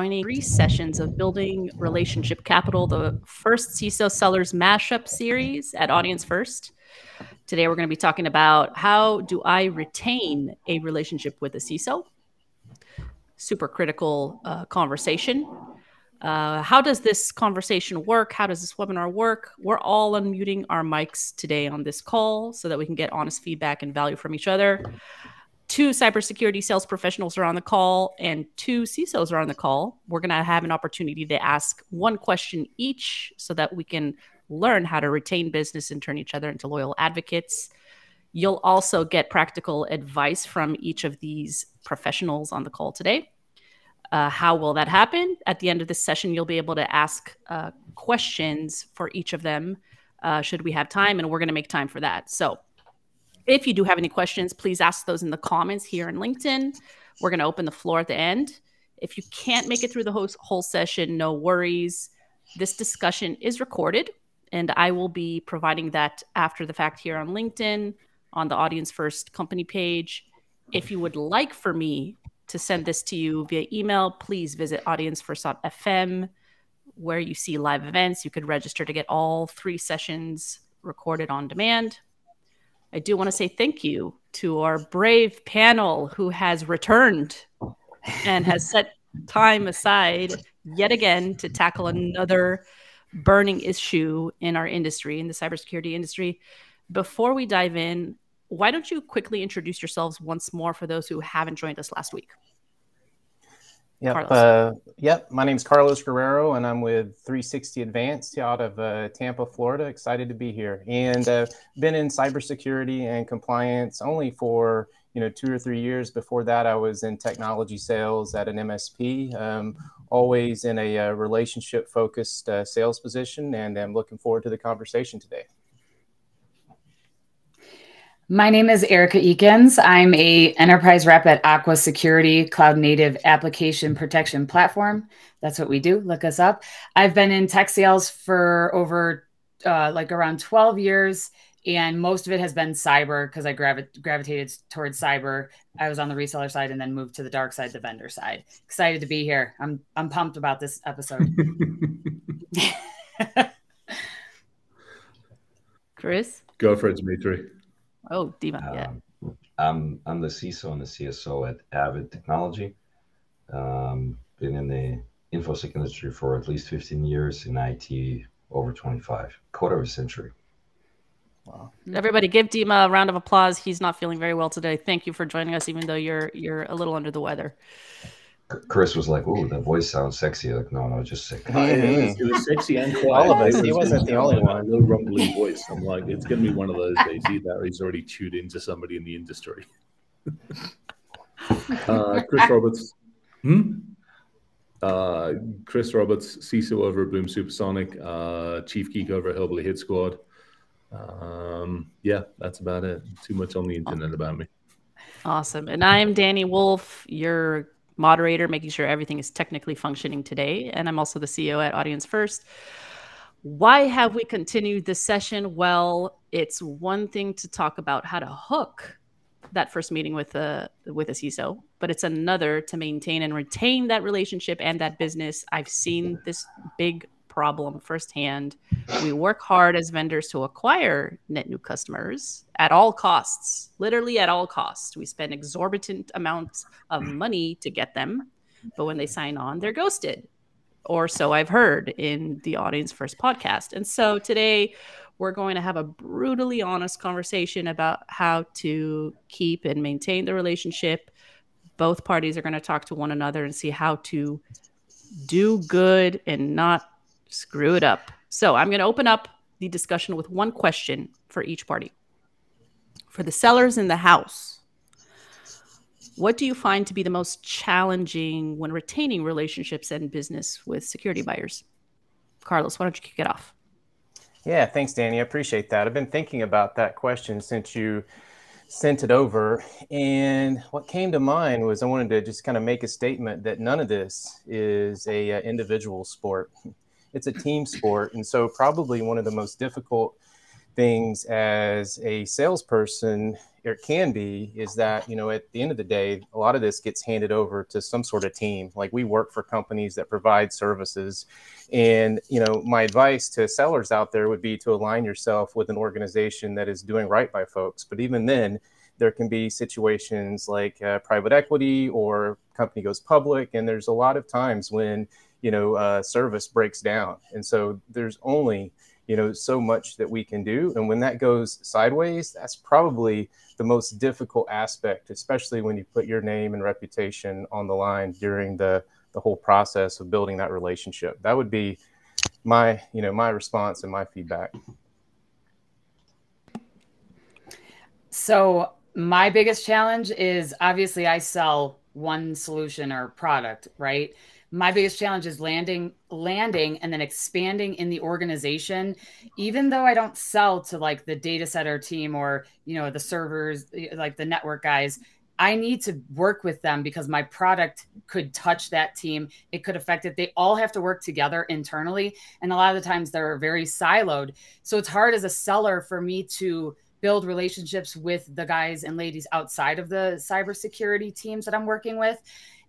joining three sessions of Building Relationship Capital, the first CISO Sellers Mashup series at Audience First. Today, we're going to be talking about how do I retain a relationship with a CISO? Super critical uh, conversation. Uh, how does this conversation work? How does this webinar work? We're all unmuting our mics today on this call so that we can get honest feedback and value from each other two cybersecurity sales professionals are on the call and two CISOs are on the call. We're going to have an opportunity to ask one question each so that we can learn how to retain business and turn each other into loyal advocates. You'll also get practical advice from each of these professionals on the call today. Uh, how will that happen? At the end of this session, you'll be able to ask uh, questions for each of them, uh, should we have time, and we're going to make time for that. So, if you do have any questions, please ask those in the comments here in LinkedIn. We're going to open the floor at the end. If you can't make it through the whole, whole session, no worries. This discussion is recorded, and I will be providing that after the fact here on LinkedIn on the Audience First company page. If you would like for me to send this to you via email, please visit audiencefirst.fm where you see live events. You could register to get all three sessions recorded on demand. I do want to say thank you to our brave panel who has returned and has set time aside yet again to tackle another burning issue in our industry, in the cybersecurity industry. Before we dive in, why don't you quickly introduce yourselves once more for those who haven't joined us last week? Yep. Uh, yep. My name is Carlos Guerrero, and I'm with 360 Advanced out of uh, Tampa, Florida. Excited to be here, and uh, been in cybersecurity and compliance only for you know two or three years. Before that, I was in technology sales at an MSP. Um, always in a uh, relationship-focused uh, sales position, and I'm looking forward to the conversation today. My name is Erika Eakins. I'm a enterprise rep at Aqua Security Cloud Native Application Protection Platform. That's what we do. Look us up. I've been in tech sales for over uh, like around 12 years, and most of it has been cyber because I gravi- gravitated towards cyber. I was on the reseller side and then moved to the dark side, the vendor side. Excited to be here. I'm I'm pumped about this episode. Chris, go for it, Dimitri. Oh, Dima, um, yeah. I'm I'm the CISO and the CSO at Avid Technology. Um, been in the infosec industry for at least 15 years, in IT over 25, quarter of a century. Wow. Everybody give Dima a round of applause. He's not feeling very well today. Thank you for joining us, even though you're you're a little under the weather. Chris was like, "Oh, that voice sounds sexy." Like, no, no, just sick. it, was, sexy and quiet. All of us. He wasn't the only one. No rumbling voice. I'm like, it's gonna be one of those days. Either he's already tuned into somebody in the industry. uh, Chris Roberts. Hmm. Uh, Chris Roberts, CISO over at Boom Supersonic, uh, Chief Geek over at Hillbilly Hit Squad. Um, yeah, that's about it. Too much on the internet about me. Awesome. And I'm Dani Woolf, your moderator, making sure everything is technically functioning today. And I'm also the CEO at Audience First. Why have we continued this session? Well, it's one thing to talk about how to hook that first meeting with a with a CISO, but it's another to maintain and retain that relationship and that business. I've seen this big problem firsthand. We work hard as vendors to acquire net new customers at all costs, literally at all costs. We spend exorbitant amounts of money to get them, but when they sign on, they're ghosted. Or so I've heard in the Audience First podcast. And so today we're going to have a brutally honest conversation about how to keep and maintain the relationship. Both parties are going to talk to one another and see how to do good and not screw it up. So I'm going to open up the discussion with one question for each party. For the sellers in the house, what do you find to be the most challenging when retaining relationships and business with security buyers? Carlos, why don't you kick it off? Yeah, thanks, Dani. I appreciate that. I've been thinking about that question since you sent it over. And what came to mind was I wanted to just kind of make a statement that none of this is a uh, individual sport it's a team sport, and so probably one of the most difficult things as a salesperson it can be is that you know at the end of the day a lot of this gets handed over to some sort of team. Like we work for companies that provide services and you know my advice to sellers out there would be to align yourself with an organization that is doing right by folks. But even then there can be situations like uh, private equity or company goes public and there's a lot of times when you know uh, service breaks down. And so there's only you know so much that we can do. And when that goes sideways that's probably the most difficult aspect especially when you put your name and reputation on the line during the the whole process of building that relationship. That would be my you know my response and my feedback. So my biggest challenge is obviously i sell one solution or product right my biggest challenge is landing landing and then expanding in the organization. Even though i don't sell to like the data center team or you know the servers like the network guys i need to work with them because my product could touch that team. It could affect it. They all have to work together internally and a lot of the times they're very siloed. So it's hard as a seller for me to build relationships with the guys and ladies outside of the cybersecurity teams that i'm working with.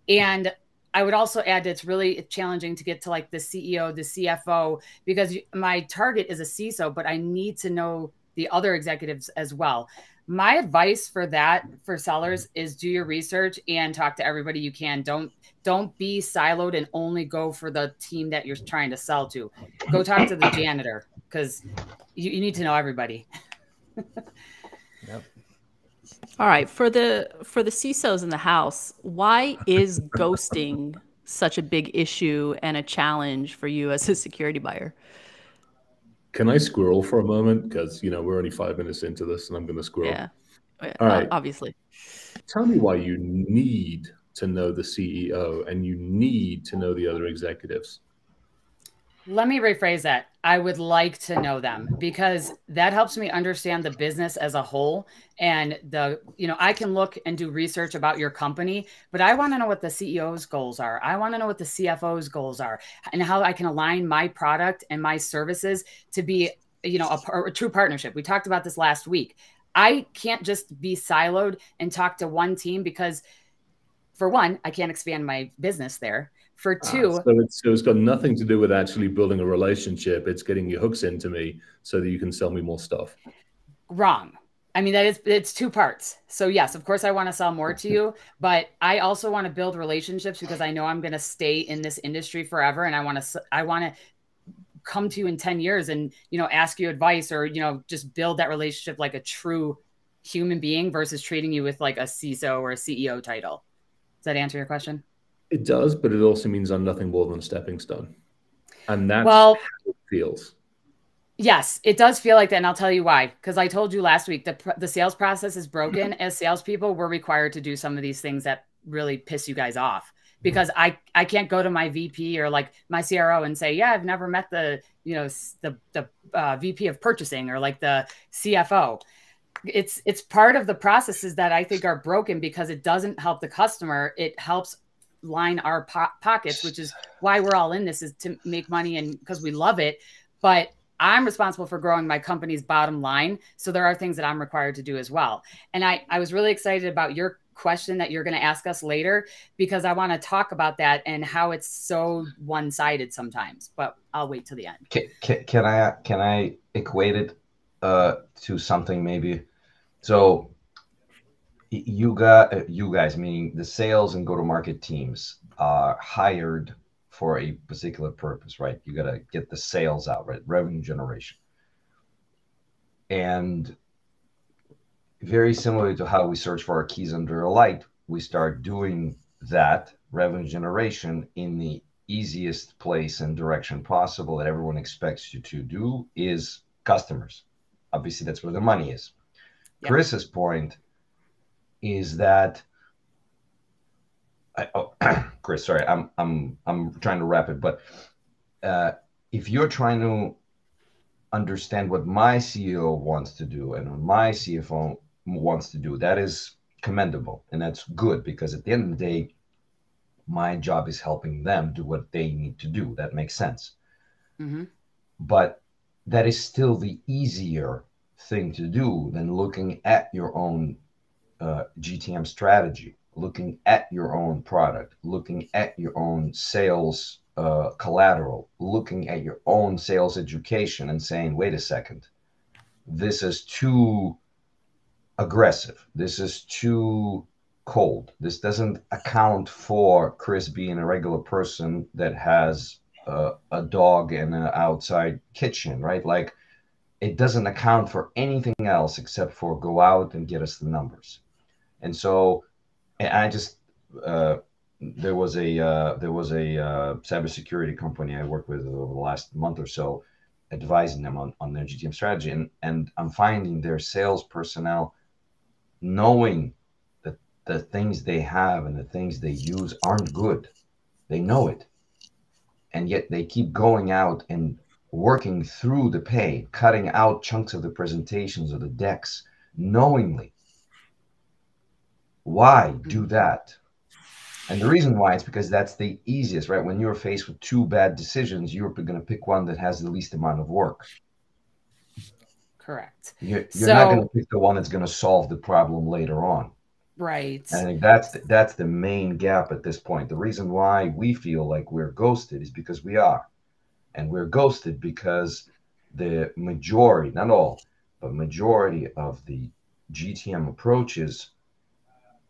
And I would also add that it's really challenging to get to like the CEO, the CFO, because my target is a CISO, but I need to know the other executives as well. My advice for that for sellers is do your research and talk to everybody you can. Don't don't be siloed and only go for the team that you're trying to sell to. Go talk to the janitor because you, you need to know everybody. All right, for the for the CISOs in the house, why is ghosting such a big issue and a challenge for you as a security buyer? Can I squirrel for a moment? Because you know we're only five minutes into this, and I'm going to squirrel. Yeah. All right. Obviously. Tell me why you need to know the CEO and you need to know the other executives. Let me rephrase that. I would like to know them because that helps me understand the business as a whole. And the, you know, I can look and do research about your company, but I want to know what the CEO's goals are. I want to know what the CFO's goals are and how I can align my product and my services to be, you know, a, a true partnership. We talked about this last week. I can't just be siloed and talk to one team because, for one, I can't expand my business there. For ah, two, uh, so, it's, so it's got nothing to do with actually building a relationship. It's getting your hooks into me so that you can sell me more stuff. Wrong. I mean, that is it's two parts. So yes, of course I want to sell more to you, but I also want to build relationships because I know I'm going to stay in this industry forever and I want to I want to come to you in 10 years and, you know, ask you advice or, you know, just build that relationship like a true human being versus treating you with like a CISO or a CEO title. Does that answer your question? It does, but it also means I'm nothing more than a stepping stone. And that's well, how it feels. Yes, it does feel like that. And I'll tell you why. Because I told you last week that the sales process is broken. As salespeople, we're required to do some of these things that really piss you guys off. Because I, I can't go to my VP or like my CRO and say, yeah, I've never met the, you know, the, the uh, VP of purchasing or like the CFO it's it's part of the processes that I think are broken because it doesn't help the customer. It helps line our po- pockets, which is why we're all in this is to make money and because we love it. But I'm responsible for growing my company's bottom line. So there are things that I'm required to do as well. And I, I was really excited about your question that you're going to ask us later because I want to talk about that and how it's so one sided sometimes. But I'll wait till the end. Can, can, can I can I equate it uh, to something maybe? So you got uh, you guys meaning the sales and go to market teams are hired for a particular purpose right? You got to get the sales out right? Revenue generation. And very similar to how we search for our keys under a light we start doing that revenue generation in the easiest place and direction possible that everyone expects you to do is customers. Obviously that's where the money is. Yep. chris's point is that I, oh, Chris, sorry, I'm I'm I'm trying to wrap it, but uh, if you're trying to understand what my CEO wants to do and what my CFO wants to do, that is commendable and that's good because at the end of the day, my job is helping them do what they need to do. That makes sense. Mm-hmm. But that is still the easier thing to do than looking at your own uh, GTM strategy, looking at your own product, looking at your own sales uh, collateral, looking at your own sales education and saying, wait a second, this is too aggressive. This is too cold. This doesn't account for Chris being a regular person that has uh, a dog in an outside kitchen, right? Like it doesn't account for anything else except for go out and get us the numbers. And so, and I just uh, there was a uh, there was a uh, cybersecurity company I worked with over the last month or so, advising them on, on their GTM strategy, and and I'm finding their sales personnel knowing that the things they have and the things they use aren't good. They know it, and yet they keep going out and working through the pay, cutting out chunks of the presentations or the decks knowingly. Why do mm-hmm. that? And the reason why is because that's the easiest, right? When you're faced with two bad decisions, you're going to pick one that has the least amount of work. Correct. You're, you're so, not going to pick the one that's going to solve the problem later on. Right. And I think that's the, that's the main gap at this point. The reason why we feel like we're ghosted is because we are and we're ghosted because the majority, not all, but majority of the GTM approaches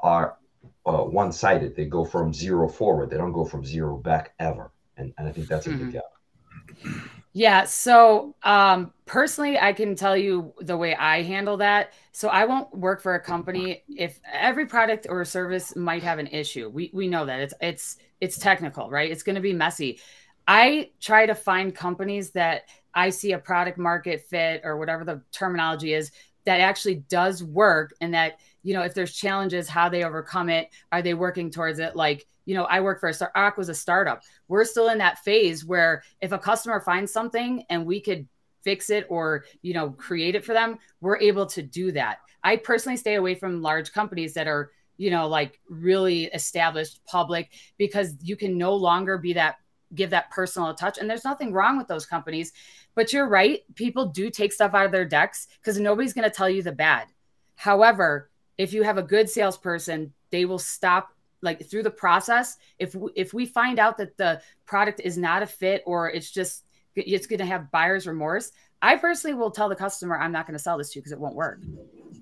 are uh, one-sided. They go from zero forward. They don't go from zero back ever. And, and I think that's a mm-hmm. big gap. Yeah. So um, personally, I can tell you the way I handle that. So I won't work for a company if every product or service might have an issue. We we know that it's it's it's technical, right? It's going to be messy. I try to find companies that I see a product market fit or whatever the terminology is that actually does work and that you know if there's challenges how they overcome it are they working towards it like you know i work for a start Arc was a startup we're still in that phase where if a customer finds something and we could fix it or you know create it for them we're able to do that i personally stay away from large companies that are you know like really established public because you can no longer be that give that personal touch. And there's nothing wrong with those companies. But you're right. People do take stuff out of their decks because nobody's going to tell you the bad. However, if you have a good salesperson, they will stop like through the process. If if we find out that the product is not a fit or it's just it's going to have buyer's remorse, I personally will tell the customer I'm not going to sell this to you because it won't work.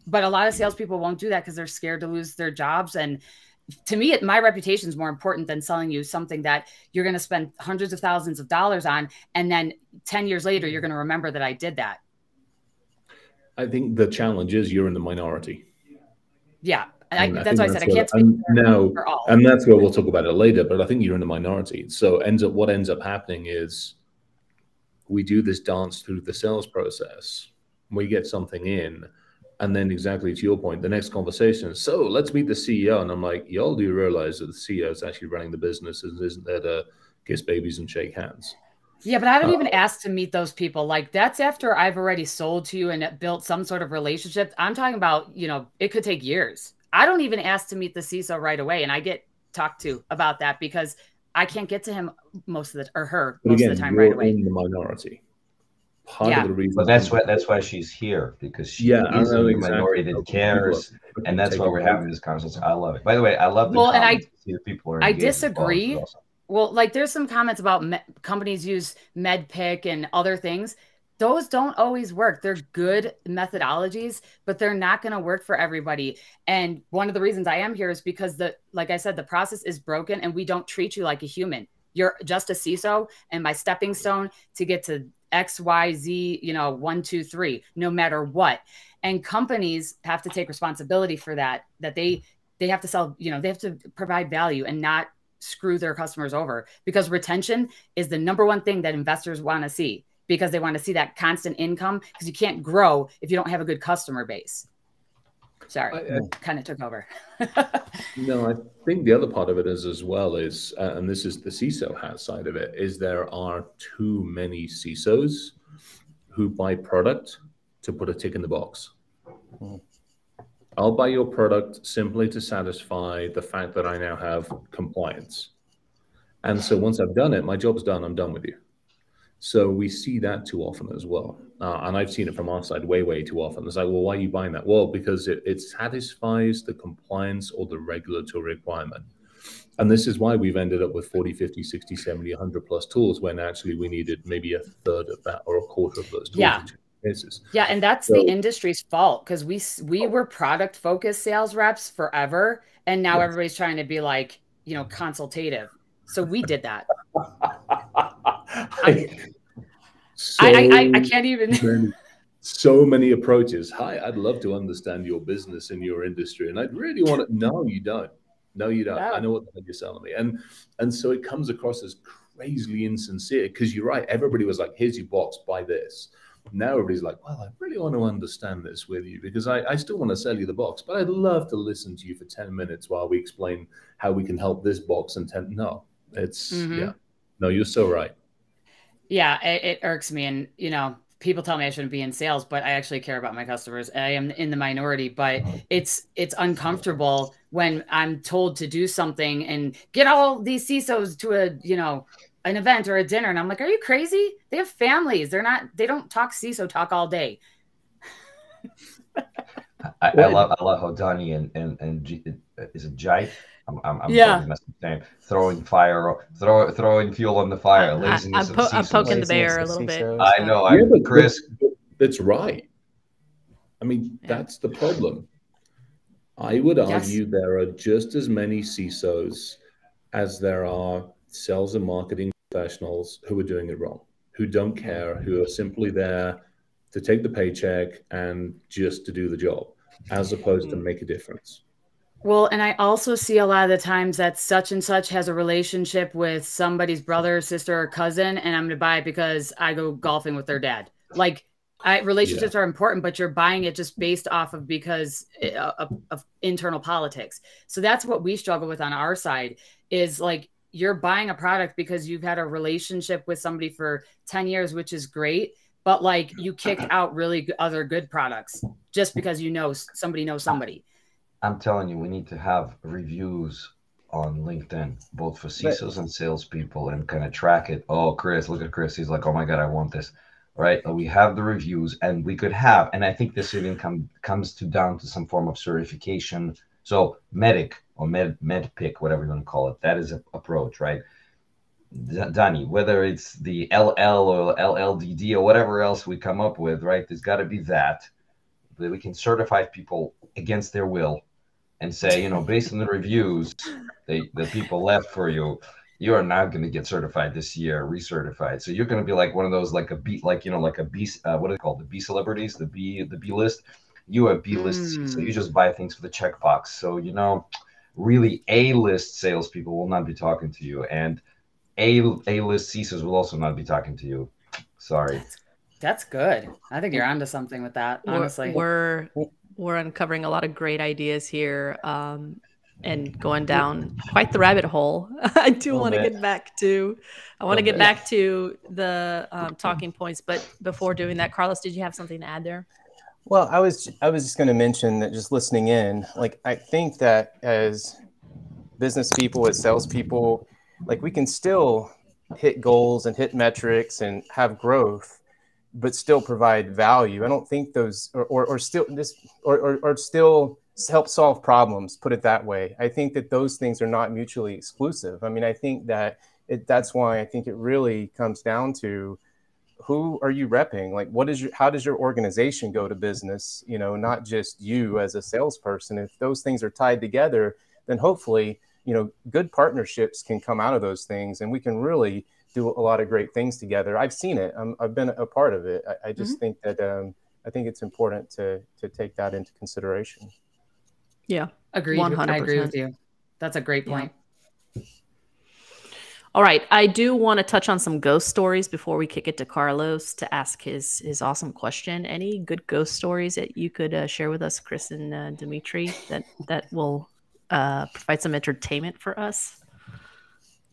But a lot of salespeople won't do that because they're scared to lose their jobs and to me, it, my reputation is more important than selling you something that you're going to spend hundreds of thousands of dollars on. And then 10 years later, you're going to remember that I did that. I think the challenge is you're in the minority. Yeah. I, I that's why I said I can't speak for all. And that's where we'll talk about it later, but I think you're in the minority. So ends up what ends up happening is we do this dance through the sales process. We get something in and then exactly to your point, the next conversation is, so let's meet the CEO. And I'm like, y'all do realize that the CEO is actually running the business and isn't there to kiss babies and shake hands. Yeah, but I haven't uh, even asked to meet those people. Like that's after I've already sold to you and built some sort of relationship. I'm talking about, you know, it could take years. I don't even ask to meet the CISO right away. And I get talked to about that because I can't get to him most of the or her most again, of the time right away. In the minority part yeah. of the reason. But that's why that's why she's here because she yeah, is a exactly. minority that cares, and that's why we're having this conversation. I love it. By the way, I love the well, and I see the people are. I disagree. Awesome. Well, like there's some comments about companies use MEDDPICC and other things. Those don't always work. They're good methodologies, but they're not going to work for everybody. And one of the reasons I am here is because the, like I said, the process is broken, and we don't treat you like a human. You're just a CISO, and my stepping stone to get to X, Y, Z, you know, one, two, three, no matter what. And companies have to take responsibility for that, that they they have to sell, you know, they have to provide value and not screw their customers over because retention is the number one thing that investors want to see because they want to see that constant income because you can't grow if you don't have a good customer base. Sorry, I, I kind of took over. no, I think the other part of it is as well is, uh, and this is the CISO hat side of it, is there are too many CISOs who buy product to put a tick in the box. Mm. I'll buy your product simply to satisfy the fact that I now have compliance. And so once I've done it, my job's done. I'm done with you. So we see that too often as well. Uh, and I've seen it from our side way, way too often. It's like, well, why are you buying that? Well, because it, it satisfies the compliance or the regulatory requirement. And this is why we've ended up with 40, 50, 60, 70, 100 plus tools when actually we needed maybe a third of that or a quarter of those tools. Yeah. Cases. Yeah, and that's so, the industry's fault because we we were product focused sales reps forever, and now yes. everybody's trying to be like you know consultative. So we did that. I, so I, I, I, can't even. so many approaches. Hi, I'd love to understand your business and your industry, and I'd really want to. No, you don't. No, you don't. Yeah. I know what the heck you're selling me, and and so it comes across as crazily insincere because you're right. Everybody was like, "Here's your box, buy this." Now everybody's like, well, I really want to understand this with you because I, I still want to sell you the box, but I'd love to listen to you for 10 minutes while we explain how we can help this box and 10. No, it's, mm-hmm. yeah. No, you're so right. Yeah, it, it irks me. And, you know, people tell me I shouldn't be in sales, but I actually care about my customers. I am in the minority, but it's it's uncomfortable when I'm told to do something and get all these CISOs to a, you know, an event or a dinner. And I'm like, are you crazy? They have families. They're not, they don't talk CISO talk all day. I, I, love I love how Donnie and and and G, is it Jai? I'm I'm, I'm yeah. name. Throwing fire, throw, throwing fuel on the fire. Laziness I, am po- I'm poking the bear a little bit. I know. I yeah, Chris. That's right. I mean, that's the problem. I would argue yes. there are just as many CISOs as there are sales and marketing professionals who are doing it wrong, who don't care, who are simply there to take the paycheck and just to do the job, as opposed to mm. make a difference. Well, and I also see a lot of the times that such and such has a relationship with somebody's brother, sister, or cousin, and I'm going to buy it because I go golfing with their dad. Like, I, relationships yeah. are important, but you're buying it just based off of because uh, of, of internal politics. So that's what we struggle with on our side. Is like you're buying a product because you've had a relationship with somebody for 10 years, which is great. But like you kick out really other good products just because you know somebody knows somebody. I'm telling you, we need to have reviews on LinkedIn, both for CISOs and salespeople, and kind of track it. Oh, Chris, look at Chris. He's like, oh my God, I want this. Right. We have the reviews, and we could have, and I think this even come, comes to down to some form of certification. So, MEDDIC, or med med pick, whatever you want to call it. That is an approach, right? Dani, whether it's the LL or LLDD or whatever else we come up with, right? There's got to be that that we can certify people against their will and say, you know, based on the reviews they, that people left for you, you are not going to get certified this year, recertified. So you're going to be like one of those, like a B, like you know, like a B, uh, what are they called? The B celebrities, the B, the B list. You are B list, mm. so you just buy things for the checkbox. So you know, really A-list salespeople will not be talking to you, and A A-list CISOs will also not be talking to you. Sorry. That's, that's good. I think you're onto something with that. Honestly, we're we're uncovering a lot of great ideas here. Um, and going down quite the rabbit hole. I do want to get back to, I want to get bit. back to the um, talking points. But before doing that, Carlos, did you have something to add there? Well, I was I was just going to mention that just listening in, like I think that as business people, as salespeople, like we can still hit goals and hit metrics and have growth, but still provide value. I don't think those or or, or still this or, or or still help solve problems. Put it that way. I think that those things are not mutually exclusive. I mean, I think that it, that's why I think it really comes down to who are you repping? Like what is your how does your organization go to business? You know not just you as a salesperson. If those things are tied together then hopefully you know good partnerships can come out of those things and we can really do a lot of great things together. I've seen it. I have been a part of it. I, I just mm-hmm. think that um, i think it's important to to take that into consideration. Yeah. Agreed. 100%. i agree with you. That's a great point all right, I do want to touch on some ghost stories before we kick it to Carlos to ask his his awesome question. Any good ghost stories that you could uh, share with us, Chris and uh, Dimitri, that that will uh, provide some entertainment for us?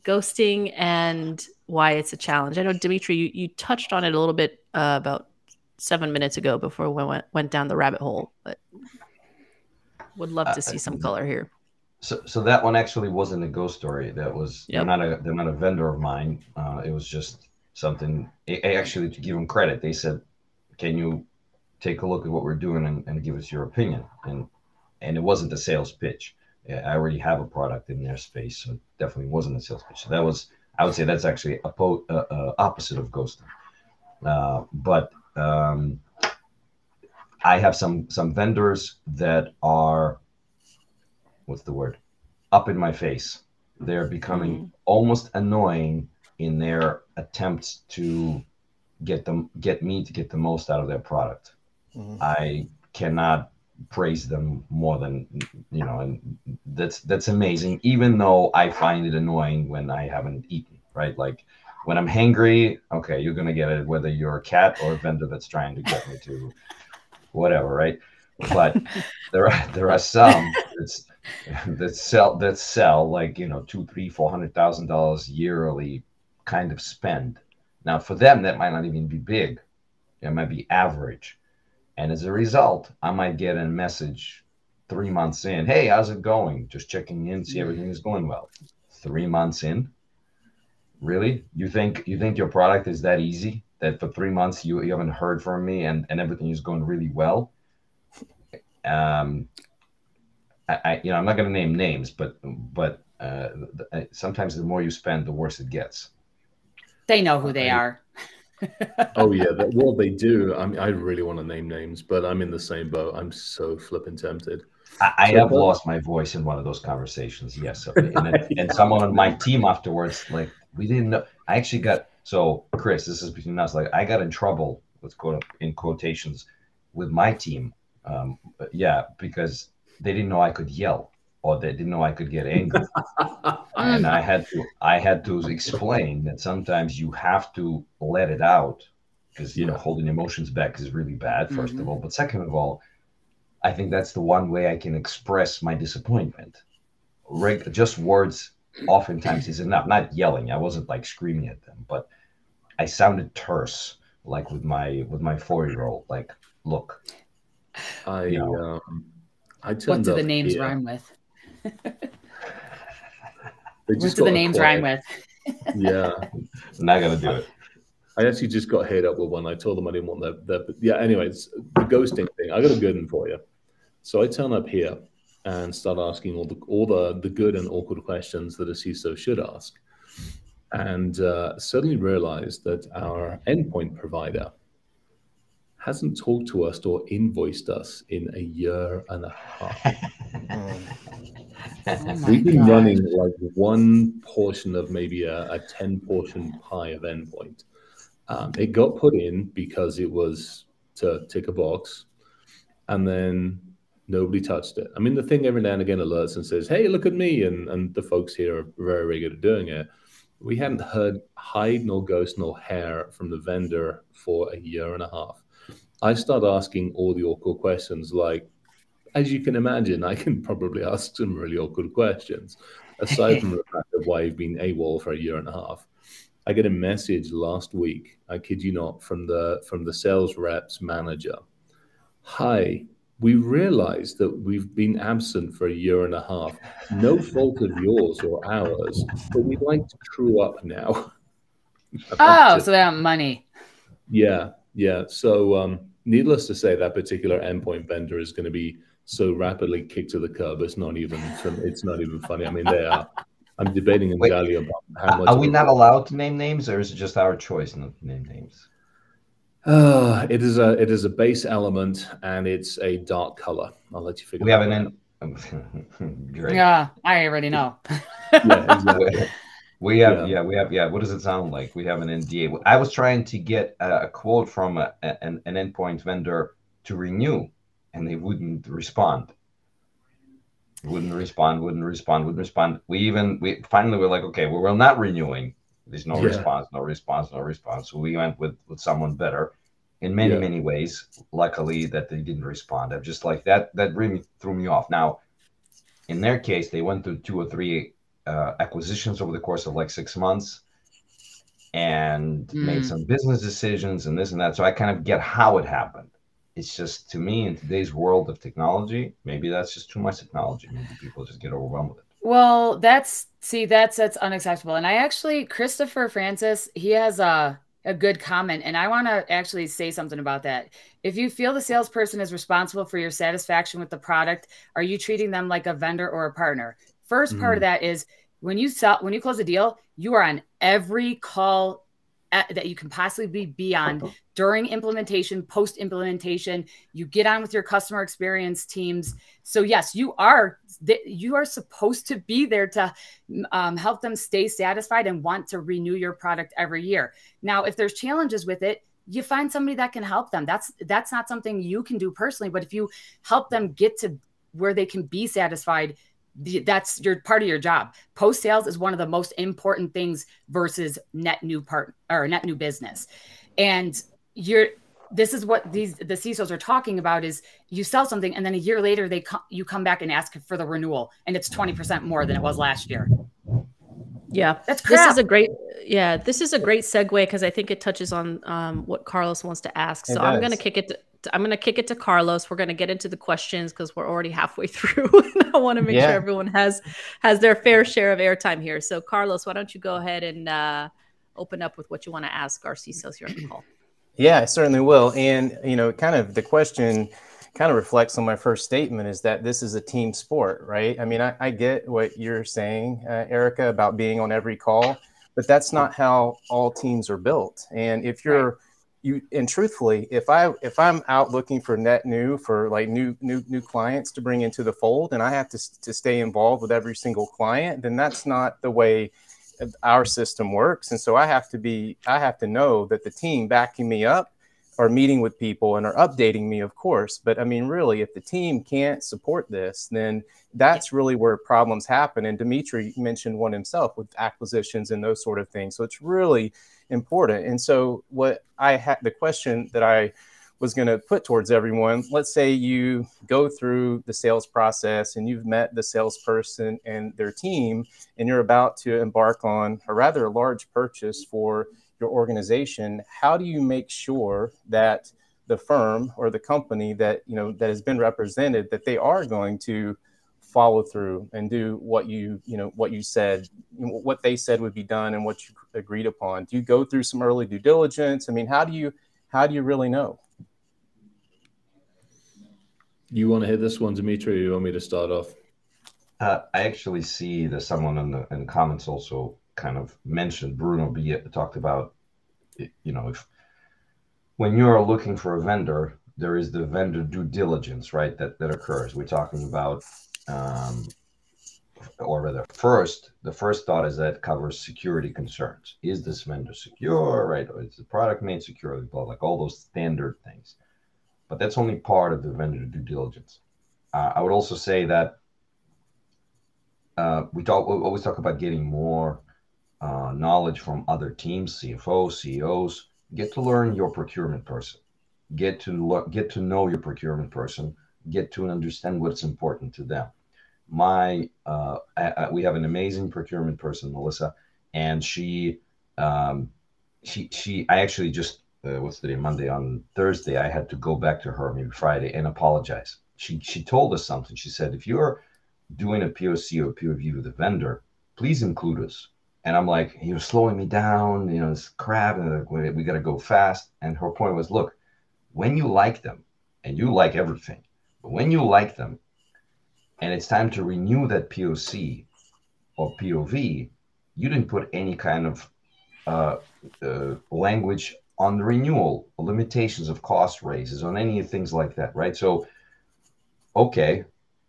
Ghosting and why it's a challenge. I know Dimitri, you, you touched on it a little bit uh, about seven minutes ago before we went went down the rabbit hole, but would love to see some color here. So, so that one actually wasn't a ghost story. That was yep. they're not a they're not a vendor of mine. Uh, it was just something. I Actually, to give them credit, they said, "Can you take a look at what we're doing and, and give us your opinion?" And and it wasn't a sales pitch. I already have a product in their space, so it definitely wasn't a sales pitch. So that was, I would say, that's actually a po- uh, uh, opposite of ghosting. Uh, but um, I have some some vendors that are, what's the word, up in my face. They're becoming mm-hmm. almost annoying in their attempts to get them get me to get the most out of their product. Mm-hmm. I cannot praise them more than you know and that's that's amazing even though i find it annoying when i haven't eaten right like when i'm hangry okay you're gonna get it whether you're a cat or a vendor that's trying to get me to whatever right but there are there are some that's that sell that sell like you know two three four hundred thousand dollars yearly kind of spend now for them that might not even be big it might be average and as a result, I might get a message three months in, hey, how's it going? Just checking in, see everything is going well. Three months in, really? You think you think your product is that easy? That for three months you, you haven't heard from me and, and everything is going really well? Um, I, I you know I'm not going to name names, but but uh, sometimes the more you spend, the worse it gets. They know who they are oh yeah, that, well they do. I mean, I really want to name names, but I'm in the same boat. I'm so flipping tempted. I, I so, have but... lost my voice in one of those conversations. Yes, and, and, and someone on my team afterwards, like we didn't know. I actually got so Chris. This is between us. Like I got in trouble. Let's go in quotations with my team. Um, yeah, because they didn't know I could yell or they didn't know I could get angry. and I had to I had to explain that sometimes you have to let it out because you know holding emotions back is really bad 1st mm-hmm. of all. But second of all, I think that's the one way I can express my disappointment. Reg- just words oftentimes is enough. Not yelling. I wasn't like screaming at them, but I sounded terse, like with my with my four year old. Like, look, I you know, um, I what do the names here. rhyme with? what do the names rhyme with? yeah, not gonna do it. I actually just got hit up with one. I told them I didn't want that. that yeah. Anyways, the ghosting thing. I got a good one for you. So I turn up here and start asking all the all the the good and awkward questions that a CISO should ask, and uh, suddenly realized that our endpoint provider hasn't talked to us or invoiced us in a year and a half. oh We've been God. running like one portion of maybe a, a 10 portion pie of endpoint. Um, it got put in because it was to tick a box, and then nobody touched it. I mean, the thing every now and again alerts and says, "Hey, look at me," and and the folks here are very, very good at doing it. We hadn't heard hide nor ghost nor hair from the vendor for a year and a half. I start asking all the awkward questions like, as you can imagine, I can probably ask some really awkward questions, aside from the fact of why you've been AWOL for a year and a half. I get a message last week, I kid you not, from the from the sales reps manager. Hi, we realize that we've been absent for a year and a half. No fault of yours or ours, but we'd like to true up now. oh, so they have money. Yeah, yeah. So, um, needless to say, that particular endpoint vendor is going to be so rapidly kicked to the curb. It's not even. It's not even funny. I mean, they are. I'm debating in Wait, about how much. Are we not allowed to name names, or is it just our choice not to name names? Uh, it is a it is a base element, and it's a dark color. I'll let you figure. We have an. Great. Yeah, I already know. yeah, exactly. We have, yeah. yeah. we have, yeah. What does it sound like? We have an NDA. I was trying to get a, quote from a, an, an endpoint vendor to renew, and they wouldn't respond. Wouldn't respond. Wouldn't respond. Wouldn't respond. We even we finally were like, okay, well, we're not renewing. There's no yeah. response. No response. No response. So we went with with someone better. In many yeah. many ways, luckily that they didn't respond. I'm just like that. That really threw me off. Now, in their case, they went through two or three uh, acquisitions over the course of like six months and mm. made some business decisions and this and that. So I kind of get how it happened. It's just to me in today's world of technology, maybe that's just too much technology. Maybe people just get overwhelmed with it. Well, that's see, that's that's unacceptable. And I actually, Christopher Francis, he has a a good comment. And I want to actually say something about that. If you feel the salesperson is responsible for your satisfaction with the product, are you treating them like a vendor or a partner? 1st mm-hmm. part of that is when you sell, when you close a deal, you are on every call that you can possibly be on during implementation, post implementation. You get on with your customer experience teams. So yes, you are you are supposed to be there to um, help them stay satisfied and want to renew your product every year. Now, if there's challenges with it, you find somebody that can help them. That's that's not something you can do personally, but if you help them get to where they can be satisfied that's your part of your job. Post sales is one of the most important things versus net new part or net new business. And you're this is what these the CISOs are talking about is you sell something and then a year later they come you come back and ask for the renewal and it's 20% more than it was last year. Yeah, that's crap. this is a great yeah this is a great segue because I think it touches on um, what Carlos wants to ask. So I'm going to kick it. To, I'm going to kick it to Carlos. We're going to get into the questions because we're already halfway through. I want to make yeah. sure everyone has has their fair share of airtime here. So Carlos, why don't you go ahead and uh, open up with what you want to ask our CISOs here on the call? Yeah, I certainly will. And you know, kind of the question kind of reflects on my first statement is that this is a team sport, right? I mean, I, I get what you're saying, uh, Erika, about being on every call, but that's not how all teams are built. And if you're right you and truthfully if i if i'm out looking for net new for like new new new clients to bring into the fold and i have to, to stay involved with every single client then that's not the way our system works. And so i have to be i have to know that the team backing me up are meeting with people and are updating me of course but i mean really if the team can't support this then that's really where problems happen and dimitri mentioned one himself with acquisitions and those sort of things so it's really important. And so, what I had the question that I was going to put towards everyone let's say you go through the sales process and you've met the salesperson and their team, and you're about to embark on a rather large purchase for your organization. How do you make sure that the firm or the company that you know that has been represented that they are going to follow through and do what you you know what you said what they said would be done and what you agreed upon? Do you go through some early due diligence? I mean how do you how do you really know? You want to hit this one dimitri or you want me to start off? Uh, i actually see that someone in the, in the comments also kind of mentioned bruno talked about you know if when you're looking for a vendor there is the vendor due diligence right that that occurs we're talking about um, or rather, first, the first thought is that covers security concerns. Is this vendor secure, right? Or is the product made securely? Like all those standard things. But that's only part of the vendor due diligence. Uh, I would also say that uh, we talk we always talk about getting more uh, knowledge from other teams, CFOs, CEOs. Get to learn your procurement person. Get to look, get to know your procurement person. Get to understand what's important to them my uh, I, I, we have an amazing procurement person, Melissa, and she um, she she I actually just uh, what's the day Monday on Thursday I had to go back to her maybe Friday and apologize. She she told us something. She said if you're doing a POC or a peer review with a vendor, please include us. And I'm like, he was slowing me down, you know, this crap, and we, we got to go fast. And her point was, look, when you like them, and you like everything, but when you like them, and it's time to renew that POC or POV, you didn't put any kind of uh, uh, language on the renewal, limitations of cost raises, on any things like that, right? So, okay,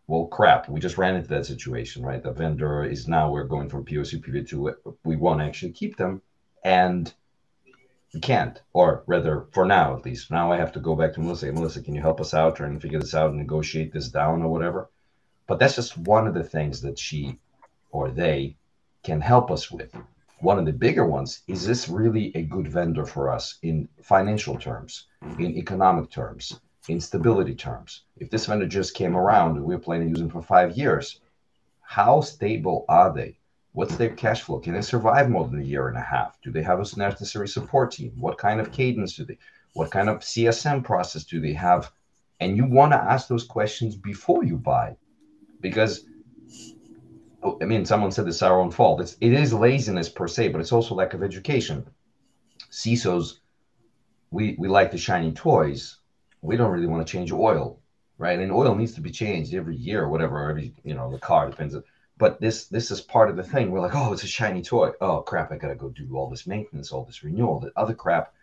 well, crap, we just ran into that situation, right? The vendor is now we're going from POC PV to we want to actually keep them, and we can't, or rather, for now at least. Now I have to go back to Melissa. Hey, Melissa, can you help us out, to figure this out, and negotiate this down or whatever? But that's just one of the things that she or they can help us with. One of the bigger ones is this really a good vendor for us in financial terms, in economic terms, in stability terms? If this vendor just came around and we are planning to use them for five years, how stable are they? What's their cash flow? Can they survive more than a year and a half? Do they have a necessary support team? What kind of cadence do they? What kind of CSM process do they have? And you want to ask those questions before you buy because oh, I mean, someone said it's our own fault. It's it is laziness per se, but it's also lack of education. CISOs, we, we like the shiny toys. We don't really want to change oil, right? And oil needs to be changed every year or whatever, every, you know, the car depends. On, but this this is part of the thing. We're like, oh, it's a shiny toy. Oh crap, I gotta go do all this maintenance, all this renewal, that other crap.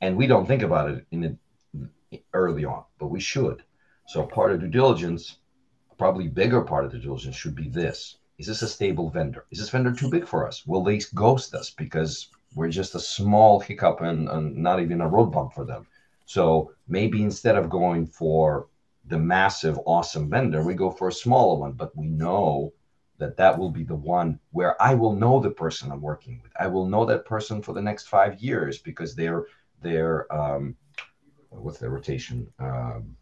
And we don't think about it in the, early on, but we should. So part of due diligence, probably bigger part of due diligence should be this. Is this a stable vendor? Is this vendor too big for us? Will they ghost us because we're just a small hiccup and, and not even a road bump for them? So maybe instead of going for the massive, awesome vendor, we go for a smaller one, but we know that that will be the one where I will know the person I'm working with. I will know that person for the next five years because they're they're um, what's their rotation? Um,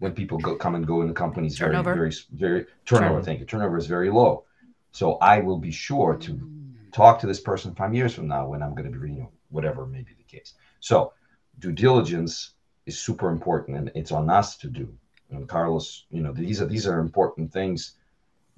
when people go come and go in the companies very turnover. very very turnover. turnover. Thank you. Turnover is very low, so I will be sure to talk to this person five years from now when I'm going to be renewing, whatever may be the case. So due diligence is super important, and it's on us to do. And Carlos, you know, these are these are important things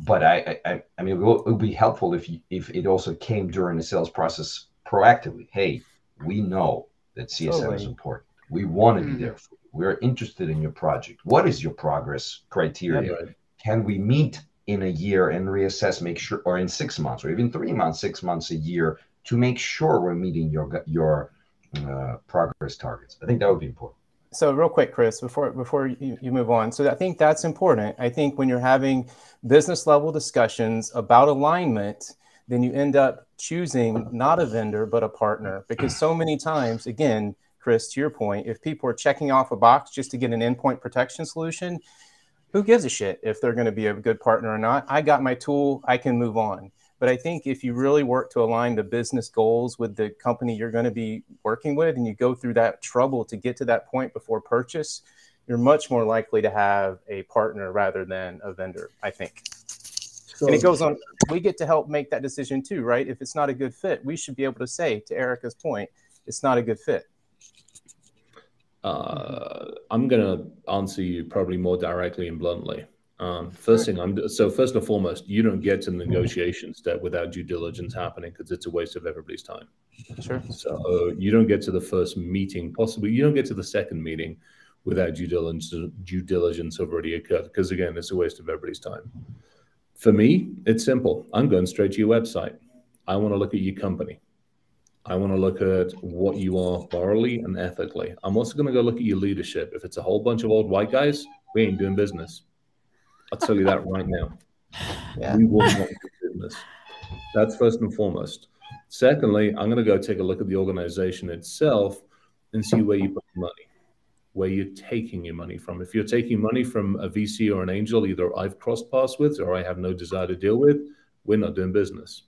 but I, I, I mean, it would be helpful if you, if it also came during the sales process proactively. Hey, we know that CSM totally. is important. We want to mm. be there for you. We're interested in your project. What is your progress criteria? Right. Can we meet in a year and reassess, make sure, or in six months, or even three months, six months, a year, to make sure we're meeting your your uh, progress targets? I think that would be important so real quick, Chris, before before you, you move on. So I think that's important. I think when you're having business level discussions about alignment, then you end up choosing not a vendor but a partner because so many times, again, Chris, to your point, if people are checking off a box just to get an endpoint protection solution, who gives a shit if they're going to be a good partner or not? I got my tool, I can move on. But I think if you really work to align the business goals with the company you're going to be working with and you go through that trouble to get to that point before purchase, you're much more likely to have a partner rather than a vendor, I think. So, and it goes on, we get to help make that decision too, right? If it's not a good fit, we should be able to say, to Erika's point, it's not a good fit. Uh, I'm going to answer you probably more directly and bluntly. Um, first thing, I'm so first and foremost, you don't get to the negotiation step without due diligence happening because it's a waste of everybody's time. Sure. So you don't get to the first meeting, possibly you don't get to the second meeting without due diligence due diligence already occurred because again, it's a waste of everybody's time. For me, it's simple. I'm going straight to your website. I want to look at your company. I want to look at what you are morally and ethically. I'm also going to go look at your leadership. If it's a whole bunch of old white guys, we ain't doing business. I'll tell you that right now. Yeah. We will not do business. That's first and foremost. Secondly, I'm going to go take a look at the organization itself and see where you put money, where you're taking your money from. If you're taking money from a VC or an angel, either I've crossed paths with or I have no desire to deal with, we're not doing business.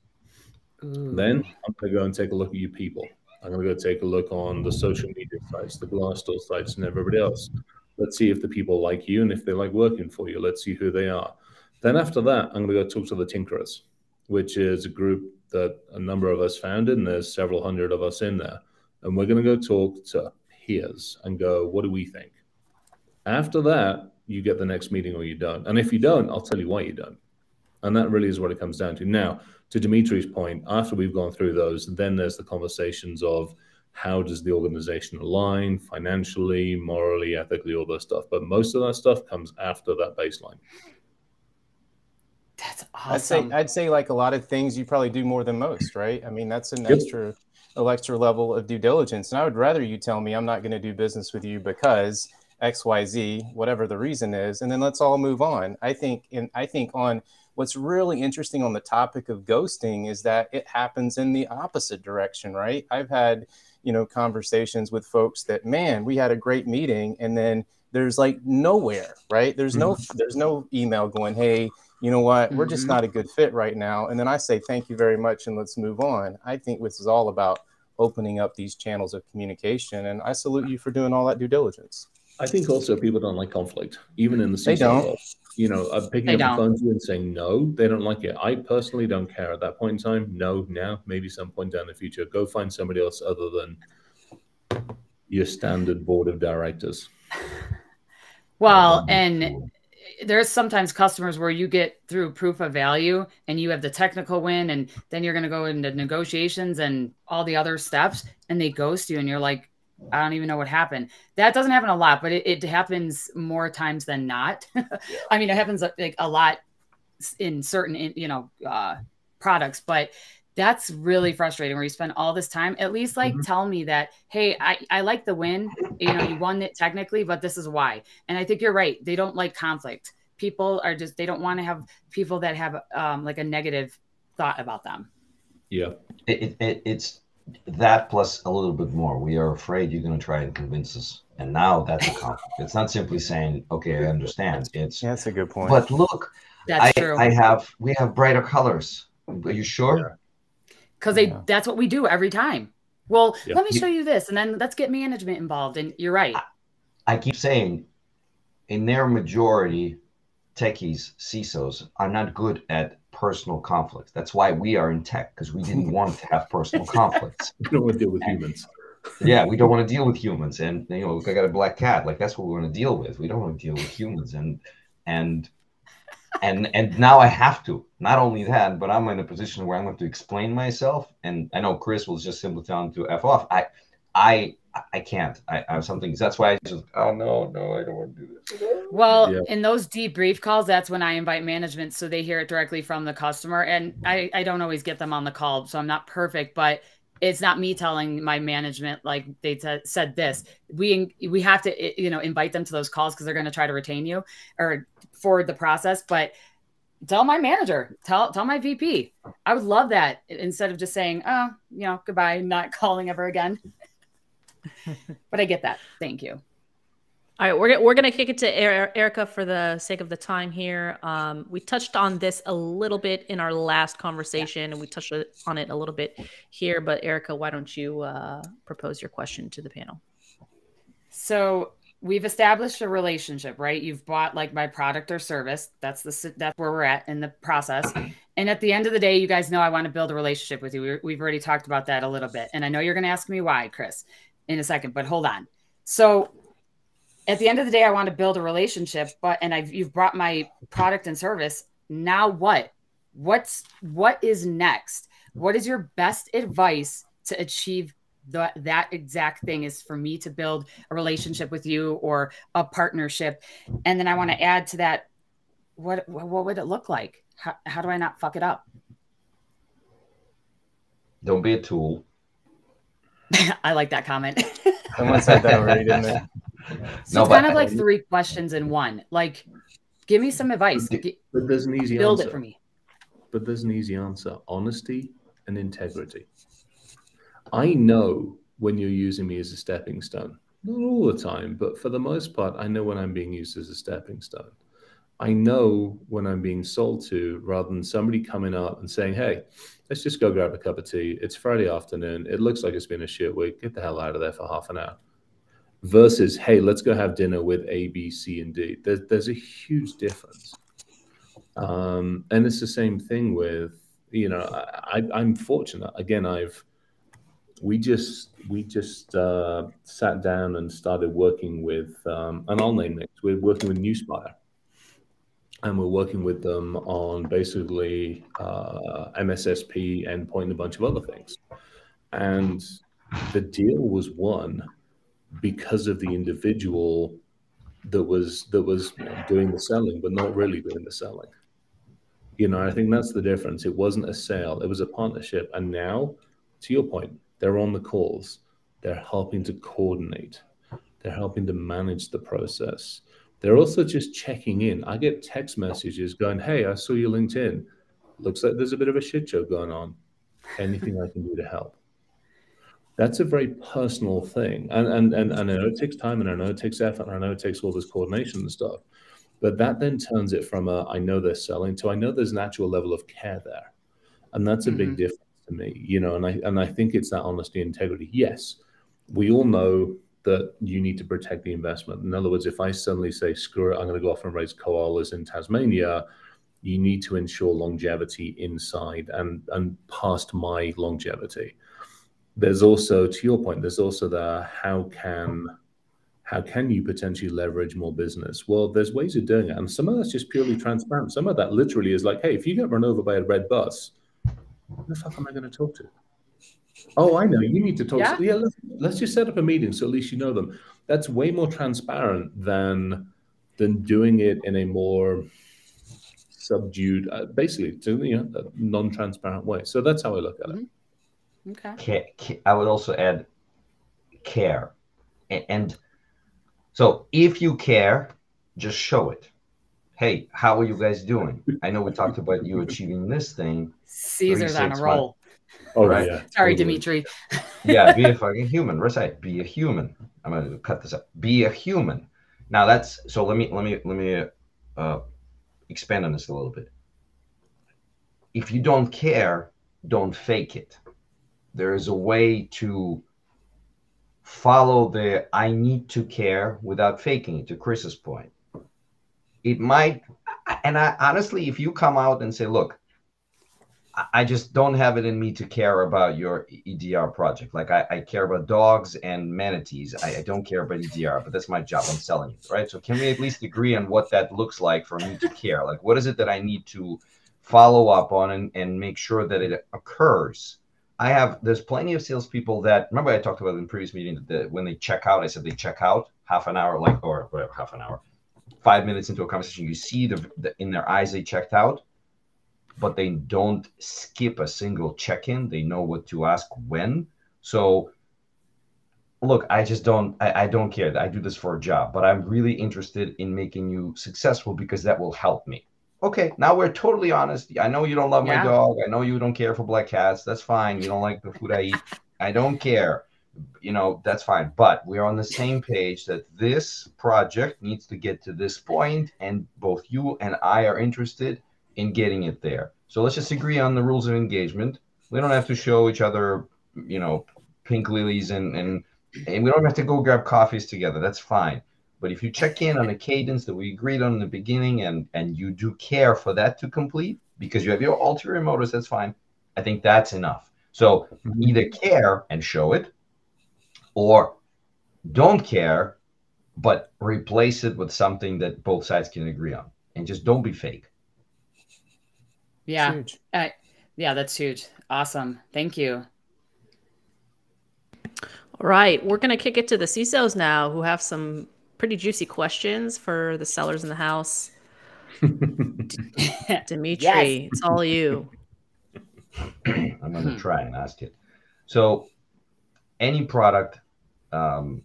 Mm. Then I'm going to go and take a look at you people. I'm going to go take a look on the social media sites, the Glassdoor sites, and everybody else. Let's see if the people like you and if they like working for you. Let's see who they are. Then after that, I'm going to go talk to the Tinkerers, which is a group that a number of us founded, and there's several hundred of us in there. And we're going to go talk to peers and go, what do we think? After that, you get the next meeting or you don't. And if you don't, I'll tell you why you don't. And that really is what it comes down to. Now, to Dmitriy's point, after we've gone through those, then there's the conversations of how does the organization align financially, morally, ethically, all that stuff. But most of that stuff comes after that baseline. That's awesome. I'd say I'd say like a lot of things you probably do more than most, right? I mean, that's an yep. extra extra level of due diligence. And I would rather you tell me I'm not going to do business with you because XYZ, whatever the reason is, and then let's all move on. I think in I think on what's really interesting on the topic of ghosting is that it happens in the opposite direction, right? I've had you know conversations with folks that man we had a great meeting and then there's like nowhere right? There's no mm-hmm. there's no email going hey you know what? We're just mm-hmm. not a good fit right now. And then i say thank you very much and let's move on. I think this is all about opening up these channels of communication and i salute you for doing all that due diligence. I think also people don't like conflict even in the they don't. world you know, uh, picking they up don't. the phone to you and saying no, they don't like it. I personally don't care at that point in time. No, now, maybe some point down the future, go find somebody else other than your standard board of directors. Well, um, and there's sometimes customers where you get through proof of value and you have the technical win and then you're going to go into negotiations and all the other steps and they ghost you and you're like i don't even know what happened. That doesn't happen a lot but it, it happens more times than not. I mean it happens like a lot in certain you know uh, products but that's really frustrating where you spend all this time. At least like mm-hmm. tell me that hey I, I like the win. You know you won it technically but this is why. And i think you're right. They don't like conflict. People are just they don't want to have people that have um, like a negative thought about them. Yeah. It, it, it's that plus a little bit more we are afraid you're going to try and convince us and now that's a conflict it's not simply saying okay i understand it's yeah, that's a good point but look that's I, true. I have we have brighter colors are you sure yeah because they yeah. that's what we do every time. Well, yep. let me show you this, and then let's get management involved. And you're right. I, I keep saying, in their majority, techies, CISOs are not good at personal conflicts. That's why we are in tech because we didn't want to have personal conflicts. we don't want to deal with humans. yeah, we don't want to deal with humans, and you know, I got a black cat. Like that's what we want to deal with. We don't want to deal with humans, and and and and now I have to. Not only that, but I'm in a position where I'm going to explain myself. And I know Chris will just simply tell him to f off. I, I, I can't. I, I have something. That's why I just. Oh no, no, I don't want to do this. Well, yeah. in those debrief calls, that's when I invite management so they hear it directly from the customer. And I, I don't always get them on the call, so I'm not perfect, but it's not me telling my management like they t- said this we we have to you know invite them to those calls because they're going to try to retain you or forward the process but tell my manager tell tell my vp i would love that instead of just saying oh you know goodbye not calling ever again but i get that thank you all right, we're, we're going to kick it to Erika for the sake of the time here. Um, we touched on this a little bit in our last conversation, and we touched on it a little bit here. But Erika, why don't you uh, propose your question to the panel? So we've established a relationship, right? You've bought like my product or service. That's the that's where we're at in the process. And at the end of the day, you guys know I want to build a relationship with you. We've already talked about that a little bit, and I know you're going to ask me why, Chris, in a second. But hold on. So at the end of the day, I want to build a relationship, but and I've you've brought my product and service. Now what? What's what is next? What is your best advice to achieve the, that exact thing is for me to build a relationship with you or a partnership and then i want to add to that what what would it look like how, how do i not fuck it up don't be a tool i like that comment someone said that already didn't they so no, it's kind of like three questions in one. Like, give me some advice. But there's an easy build answer. it for me. But there's an easy answer: honesty and integrity. I know when you're using me as a stepping stone. Not all the time, but for the most part, I know when I'm being used as a stepping stone. I know when I'm being sold to rather than somebody coming up and saying, Hey, let's just go grab a cup of tea. It's Friday afternoon. It looks like it's been a shit week. Get the hell out of there for half an hour versus hey let's go have dinner with a b c and d there's, there's a huge difference um, and it's the same thing with you know I, i'm fortunate again i've we just we just uh, sat down and started working with um, and i'll name names we're working with Nuspire and we're working with them on basically uh, mssp endpoint and a bunch of other things. And the deal was won because of the individual that was that was doing the selling but not really doing the selling. You know i think that's the difference. It wasn't a sale. It was a partnership. And now to your point they're on the calls. They're helping to coordinate. They're helping to manage the process they're also just checking in i get text messages going hey i saw your linkedin looks like there's a bit of a shit show going on anything i can do to help that's a very personal thing. And, and, and, and I know it takes time and I know it takes effort and I know it takes all this coordination and stuff. But that then turns it from a, I know they're selling to I know there's an actual level of care there. And that's a mm-hmm. big difference to me, you know, and I, and I think it's that honesty and integrity. Yes, we all know that you need to protect the investment. In other words, if I suddenly say, screw it, I'm going to go off and raise koalas in Tasmania, you need to ensure longevity inside and, and past my longevity there's also, to your point, there's also the how can how can you potentially leverage more business? Well, there's ways of doing it. And some of that's just purely transparent. Some of that literally is like, hey, if you get run over by a red bus, who the fuck am I going to talk to? Oh, I know. You need to talk. Yeah, yeah let's, let's just set up a meeting so at least you know them. That's way more transparent than than doing it in a more subdued, uh, basically, to you know, non-transparent way. So that's how I look at it. Mm-hmm. Okay. I would also add care, and so if you care, just show it. Hey, how are you guys doing? I know we talked about you achieving this thing. Caesar's on a roll. Oh, right. Yeah. Sorry. Dmitriy. yeah, be a fucking human. Right. Be a human. I'm gonna cut this up. Be a human. Now that's so. Let me let me let me uh, expand on this a little bit. If you don't care, don't fake it. There is a way to follow the I need to care without faking it, to Chris's point. It might, and I honestly, if you come out and say, look, I just don't have it in me to care about your EDR project. Like I, I care about dogs and manatees. I, I, don't care about EDR, but that's my job. I'm selling it, right? So can we at least agree on what that looks like for me to care? Like what is it that I need to follow up on and, and make sure that it occurs? I have there's plenty of salespeople that remember I talked about in previous meeting that when they check out, I said they check out half an hour, like or whatever, half an hour, five minutes into a conversation, you see the, the in their eyes they checked out but they don't skip a single check-in. They know what to ask when. So look, I just don't I, I don't care. I do this for a job, but I'm really interested in making you successful because that will help me. Okay, now we're totally honest. I know you don't love yeah. my dog. I know you don't care for black cats. That's fine. You don't like the food I eat. I don't care. You know, that's fine. But we're on the same page that this project needs to get to this point, and both you and I are interested in getting it there. So let's just agree on the rules of engagement. We don't have to show each other, you know, pink lilies and and and we don't have to go grab coffees together. That's fine. But if you check in on a cadence that we agreed on in the beginning and and you do care for that to complete because you have your ulterior motives, that's fine. I think that's enough. So mm-hmm. either care and show it or don't care but replace it with something that both sides can agree on and just don't be fake yeah. Uh, yeah, that's huge. Awesome. Thank you. All right. We're going to kick it to the CISOs now who have some pretty juicy questions for the sellers in the house. Dmitriy, yes. it's all you. I'm going to try and ask it. So, any product, um,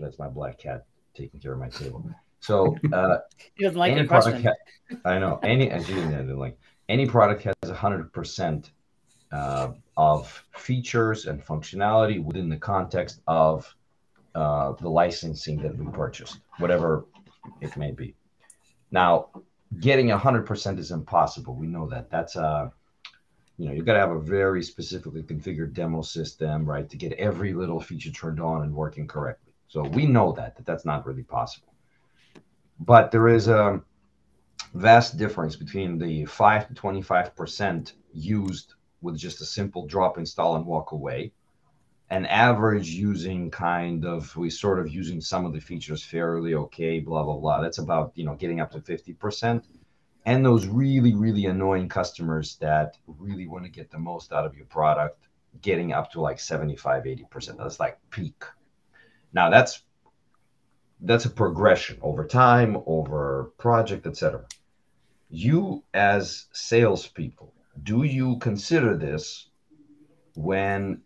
that's my black cat taking care of my table. So uh, he doesn't like any product. Ha- I know any. like any product has hundred percent uh, of features and functionality within the context of uh, the licensing that we purchased, whatever it may be. Now, getting hundred percent is impossible. We know that. That's a uh, you know—you've got to have a very specifically configured demo system, right, to get every little feature turned on and working correctly. So we know that that that's not really possible but there is a vast difference between the 5 to 25% used with just a simple drop install and walk away an average using kind of we sort of using some of the features fairly okay blah blah blah. That's about you know getting up to 50% and those really really annoying customers that really want to get the most out of your product getting up to like 75 80% that's like peak. Now that's that's a progression over time, over project, etc. You as salespeople, do you consider this when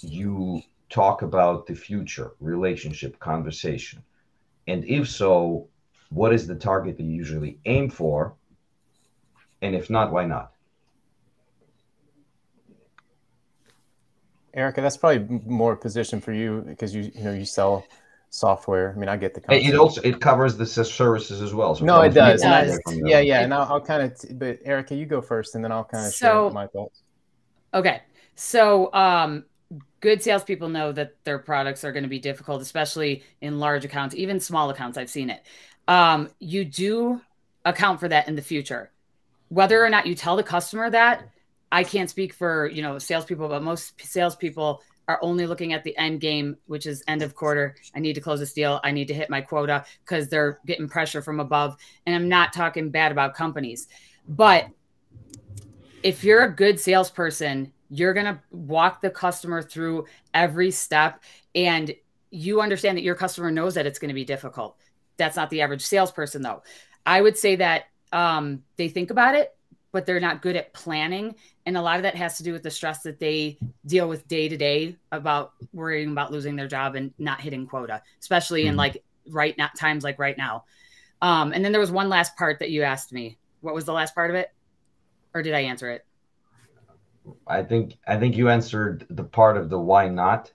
you talk about the future relationship conversation? And if so, what is the target that you usually aim for? And if not, why not? Erika, that's probably more position for you because you you know you sell software. I mean, I get the concept. It also it covers the services as well. So no, it does. It does. yeah, yeah. And I'll, I'll kind of, but Erika, you go first, and then I'll kind of so, share my thoughts. Okay, so um, good salespeople know that their products are going to be difficult, especially in large accounts, even small accounts. I've seen it. Um, you do account for that in the future, whether or not you tell the customer that. I can't speak for you know salespeople, but most salespeople are only looking at the end game, which is end of quarter. I need to close this deal. I need to hit my quota because they're getting pressure from above. And I'm not talking bad about companies, but if you're a good salesperson, you're going to walk the customer through every step and you understand that your customer knows that it's going to be difficult. That's not the average salesperson, though. I would say that um, they think about it, but they're not good at planning. And a lot of that has to do with the stress that they deal with day to day about worrying about losing their job and not hitting quota, especially mm-hmm. in like right now times like right now. Um, and then there was one last part that you asked me. What was the last part of it? Or did I answer it? I think I think you answered the part of the why not.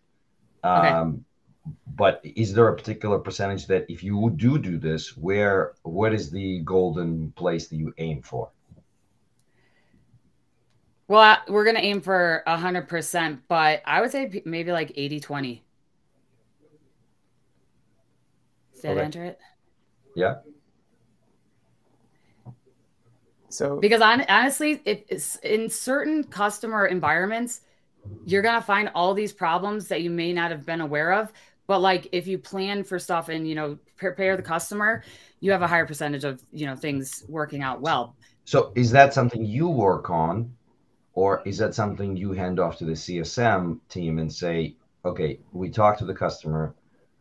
Um, okay. But is there a particular percentage that if you do do this, where what is the golden place that you aim for? Well, we're going to aim for 100%, but I would say maybe like 80 20. Does that okay. enter it? Yeah. So because on, honestly, if in certain customer environments, you're gonna find all these problems that you may not have been aware of. But like if you plan for stuff and you know prepare the customer, you have a higher percentage of you know things working out well. So is that something you work on, or is that something you hand off to the CSM team and say, okay, we talk to the customer,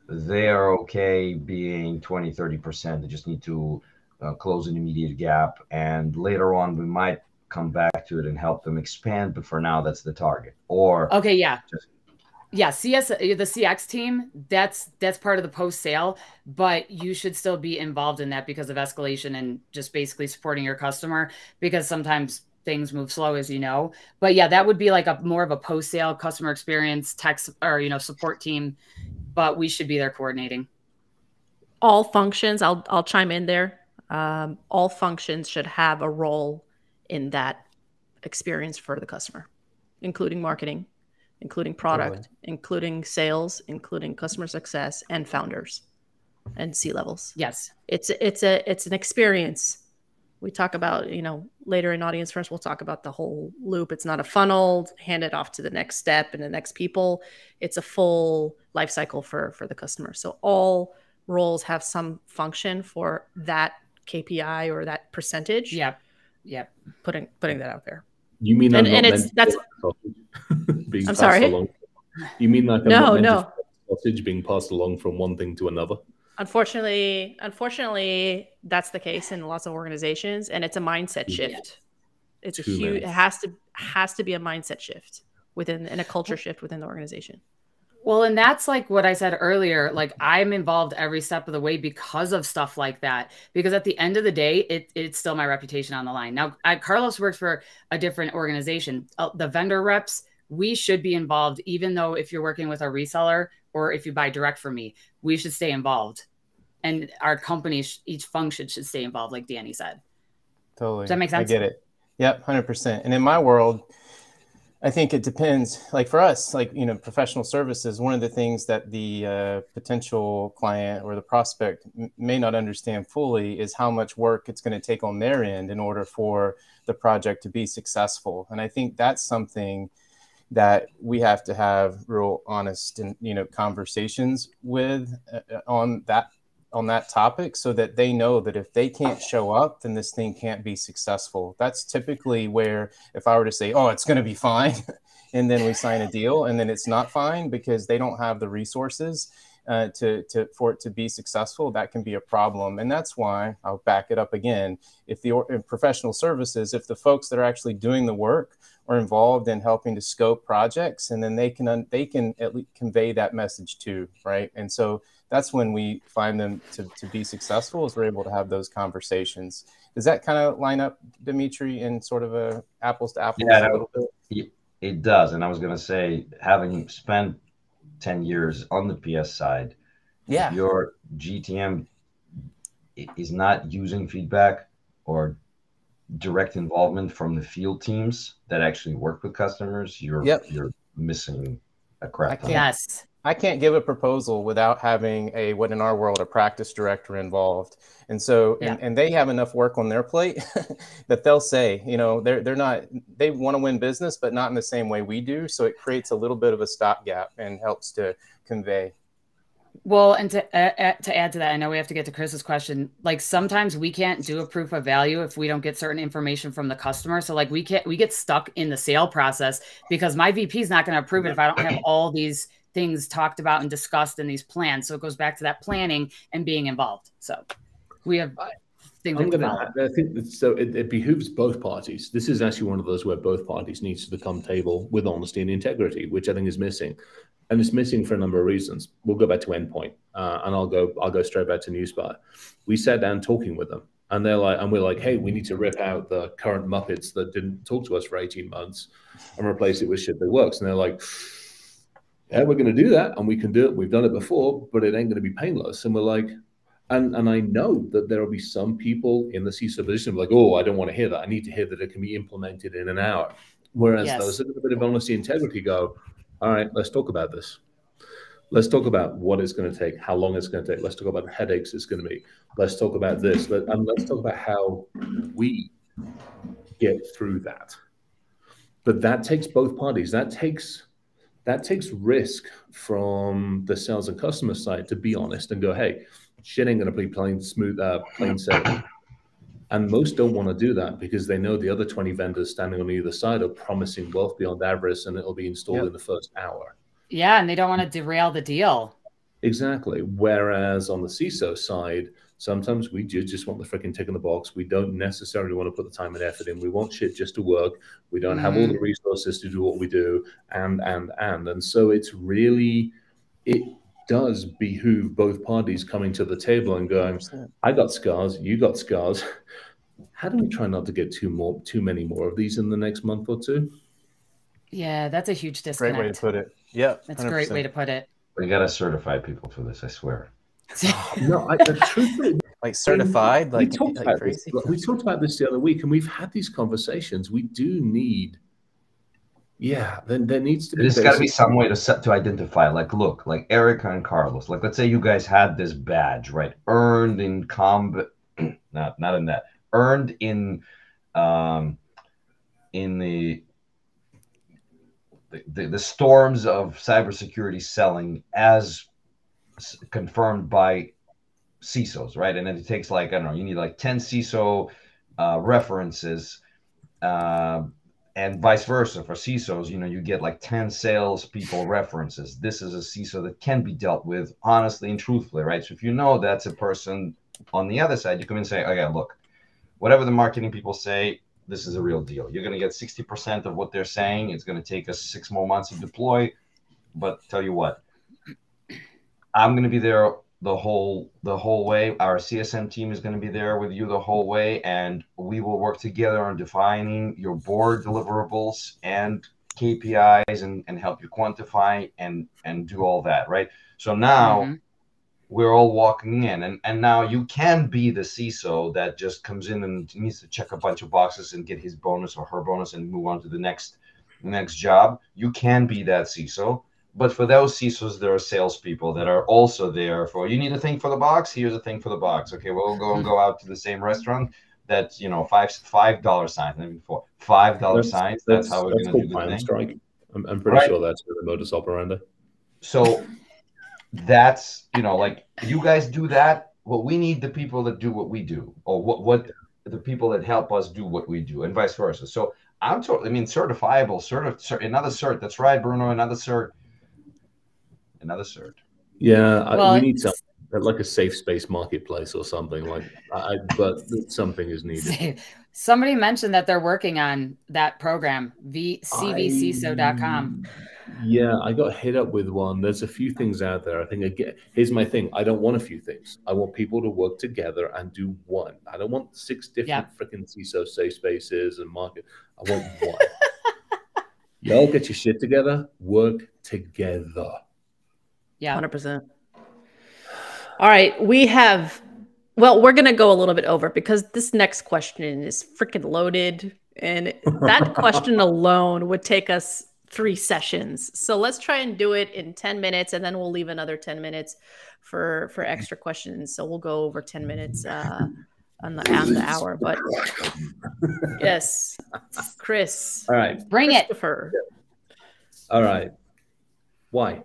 they are okay being 20, 30%. They just need to uh, close an immediate gap. And later on, we might come back to it and help them expand. But for now, that's the target. Or okay, yeah. Just, yeah, CS the CX team, that's that's part of the post sale, but you should still be involved in that because of escalation and just basically supporting your customer because sometimes things move slow as you know. But yeah, that would be like a more of a post sale customer experience tech or you know support team, but we should be there coordinating. All functions, I'll I'll chime in there um, all functions should have a role in that experience for the customer, including marketing, including product, totally. including sales, including customer success, and founders and C levels. Yes, it's it's a it's an experience. We talk about you know later in audience first. We'll talk about the whole loop. It's not a funnel. Hand it off to the next step and the next people. It's a full life cycle for for the customer. So all roles have some function for that KPI or that percentage. Yep. Yep. Putting putting that out there. You mean and, and it's that's being I'm sorry. Along. You mean like no no sausage being passed along from one thing to another? Unfortunately, unfortunately, that's the case in lots of organizations, and it's a mindset shift. It's Too a huge. It has to has to be a mindset shift within and a culture shift within the organization. Well, and that's like what I said earlier. Like I'm involved every step of the way because of stuff like that. Because at the end of the day, it, it's still my reputation on the line. Now, I, Carlos works for a different organization. Uh, the vendor reps, we should be involved, even though if you're working with a reseller or if you buy direct from me, we should stay involved. And our companies, each function should stay involved, like Dani said. Totally. Does that make sense? I get it. Yep, 100%. And in my world, I think it depends. Like for us, like you know, professional services. One of the things that the uh, potential client or the prospect m- may not understand fully is how much work it's going to take on their end in order for the project to be successful. And I think that's something that we have to have real honest and you know conversations with uh, on that on that topic so that they know that if they can't show up, then this thing can't be successful. That's typically where, if I were to say, oh, it's going to be fine, and then we sign a deal and then it's not fine because they don't have the resources uh, to, to, for it to be successful, that can be a problem. And that's why I'll back it up again. If the in professional services, if the folks that are actually doing the work are involved in helping to scope projects, and then they can, they can at least convey that message too, right? And so that's when we find them to, to be successful is we're able to have those conversations. Does that kind of line up Dmitriy in sort of a apples to apples yeah, a little bit? it does and i was going to say having spent 10 years on the ps side yeah. your gtm is not using feedback or direct involvement from the field teams that actually work with customers. You're yep. you're missing a crap yes I can't give a proposal without having a what in our world a practice director involved. And so yeah. and, and they have enough work on their plate that they'll say, you know, they're they're not they want to win business, but not in the same way we do. So it creates a little bit of a stopgap and helps to convey. Well, and to uh, to add to that, I know we have to get to Chris's question. Like sometimes we can't do a proof of value if we don't get certain information from the customer. So like we can't we get stuck in the sale process because my VP is not going to approve it if I don't have all these things talked about and discussed in these plans. So it goes back to that planning and being involved. So we have things. I'm gonna, I think so. It, it, behooves both parties. This is actually one of those where both parties needs to come table with honesty and integrity, which I think is missing, and it's missing for a number of reasons. We'll go back to endpoint, uh, and I'll go. I'll go straight back to Nuspire. We sat down talking with them, and they're like, and we're like, hey, we need to rip out the current Muppets that didn't talk to us for 18 months, and replace it with shit that works. And they're like yeah, we're going to do that and we can do it. We've done it before, but it ain't going to be painless. And we're like, and, and I know that there will be some people in the CISO position like, oh, I don't want to hear that. I need to hear that it can be implemented in an hour. Whereas yes. those a bit of honesty integrity go, all right, let's talk about this. Let's talk about what it's going to take, how long it's going to take. Let's talk about the headaches it's going to be. Let's talk about this. Let, and let's talk about how we get through that. But that takes both parties. That takes that takes risk from the sales and customer side to be honest and go, hey, shit ain't going to be plain smooth, uh, plain sailing. And most don't want to do that because they know the other 20 vendors standing on either side are promising wealth beyond avarice and it'll be installed yep. in the first hour. Yeah, and they don't want to derail the deal. Exactly. Whereas on the CISO side, sometimes we do just want the freaking tick in the box. We don't necessarily want to put the time and effort in. We want shit just to work. We don't mm. have all the mm-hmm. resources to do what we do, and and and and so it's really it does behoove both parties coming to the table and going, 100%. I got scars, you got scars. How do we try not to get too more too many more of these in the next month or two? Yeah, that's a huge disconnect. Great way to put it. Yeah. That's a great way to put it. We got to certify people for this, I swear. no, I, the truth like certified, like, we talked, like about this, we talked about this the other week, and we've had these conversations. We do need yeah, then there needs to be. There's got to be some way to set to identify. Like, look, like Erika and Carlos. Like, let's say you guys had this badge, right? Earned in combat, not not in that. Earned in, um, in the the, the, the storms of cybersecurity selling as confirmed by CISOs, right? And then it takes like I don't know, you need like ten CISO uh, references. Uh, and vice versa for CISOs, you know, you get like 10 salespeople references. This is a CISO that can be dealt with honestly and truthfully, right? So if you know that's a person on the other side, you come and say, okay, look, whatever the marketing people say, this is a real deal. You're going to get 60% of what they're saying. It's going to take us six more months to deploy. But tell you what, I'm going to be there the whole the whole way. Our CSM team is going to be there with you the whole way, and we will work together on defining your board deliverables and KPIs and, and help you quantify and and do all that, right? So now mm-hmm. we're all walking in, and and now you can be the CISO that just comes in and needs to check a bunch of boxes and get his bonus or her bonus and move on to the next the next job. You can be that CISO but for those CISOs, there are salespeople that are also there for you need a thing for the box. Here's a thing for the box. Okay, we'll go and go out to the same restaurant. That's you know five five dollar signs. I mean, for five dollar signs. That's, that's, how we're going to do the thing. I'm, I'm pretty right. sure that's the modus operandi. So that's you know like you guys do that. Well, we need the people that do what we do, or what what the people that help us do what we do, and vice versa. So I'm totally. I mean, certifiable, cert, another cert. That's right, Bruno. Another cert another cert. Yeah, well, I, we need something like a safe space marketplace or something like. I, but something is needed. Somebody mentioned that they're working on that program, cvciso.com. Yeah, I got hit up with one. There's a few things out there. I think again, here's my thing. I don't want a few things. I want people to work together and do one. I don't want six different yeah. freaking CISO safe spaces and market. I want one. Y'all get your shit together, work together. Yeah. 100%. All right. We have, well, we're going to go a little bit over because this next question is freaking loaded. And that question alone would take us three sessions. So let's try and do it in 10 minutes and then we'll leave another 10 minutes for for extra questions. So we'll go over 10 minutes uh on the on the hour. But yes, Chris. All right. Bring it. All right. Why?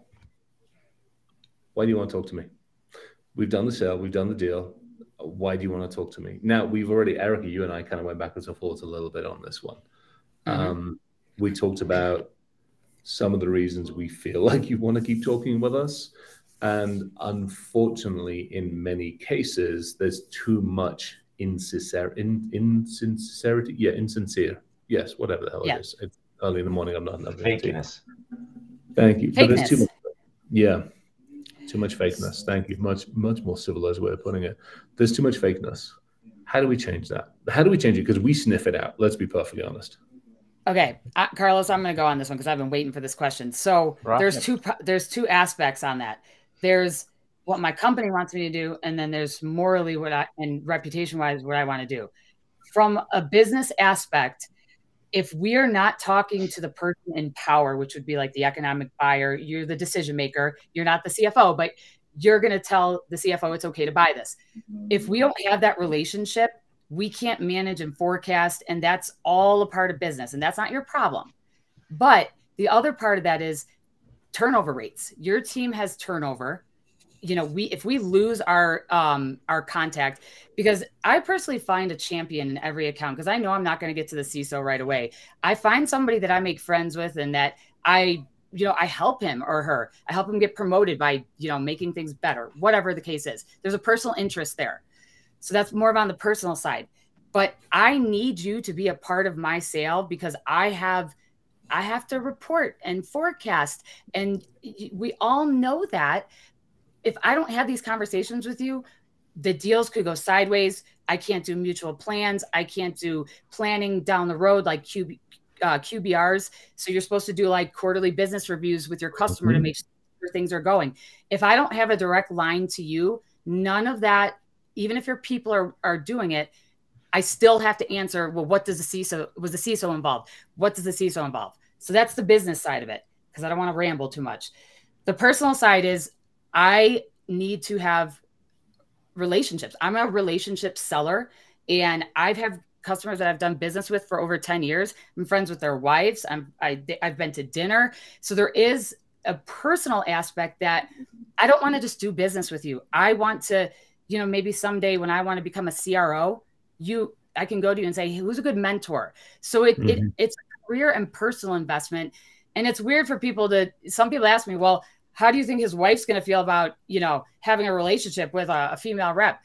Why do you want to talk to me? We've done the sale, we've done the deal. Why do you want to talk to me? Now we've already, Erika, you and I kind of went backwards and forwards a little bit on this one. Mm-hmm. Um, we talked about some of the reasons we feel like you want to keep talking with us. And unfortunately, in many cases, there's too much insincerity. In, insincerity. Yeah, insincere. Yes, whatever the hell yeah. it is. It's early in the morning. I'm not. I'm Fakeness. Thank you. Fakeness. there's too much. Yeah, too much fakeness. Thank you. Much, much more civilized way of putting it. There's too much fakeness. How do we change that? How do we change it? Because we sniff it out. Let's be perfectly honest. Okay, uh, Carlos, I'm going to go on this one because I've been waiting for this question. So right. there's two there's two aspects on that. There's what my company wants me to do, and then there's morally what I and reputation wise what I want to do. From a business aspect, if we are not talking to the person in power, which would be like the economic buyer, you're the decision maker, you're not the CFO, but you're going to tell the CFO it's okay to buy this. If we don't have that relationship, we can't manage and forecast and that's all a part of business and that's not your problem. But the other part of that is turnover rates. Your team has turnover you know we if we lose our um our contact because i personally find a champion in every account because i know i'm not going to get to the ciso right away. I find somebody that i make friends with and that i you know i help him or her. I help him get promoted by you know making things better whatever the case is. There's a personal interest there. So that's more of on the personal side. But I need you to be a part of my sale because I have I have to report and forecast. And we all know that if I don't have these conversations with you, the deals could go sideways. I can't do mutual plans. I can't do planning down the road like QB, uh, QBRs. So you're supposed to do like quarterly business reviews with your customer mm-hmm. to make sure things are going. If I don't have a direct line to you, none of that even if your people are are doing it, I still have to answer, well, what does the CISO was the CISO involved? What does the CISO involve? So that's the business side of it because I don't want to ramble too much. The personal side is I need to have relationships. I'm a relationship seller and I've had customers that I've done business with for over 10 years. I'm friends with their wives. I'm I, I've been to dinner. So there is a personal aspect that I don't want to just do business with you. I want to you know, maybe someday when I want to become a CRO, you I can go to you and say, hey, who's a good mentor? So it, mm-hmm. it it's a career and personal investment. And it's weird for people to some people ask me, well, how do you think his wife's going to feel about, you know, having a relationship with a, a female rep?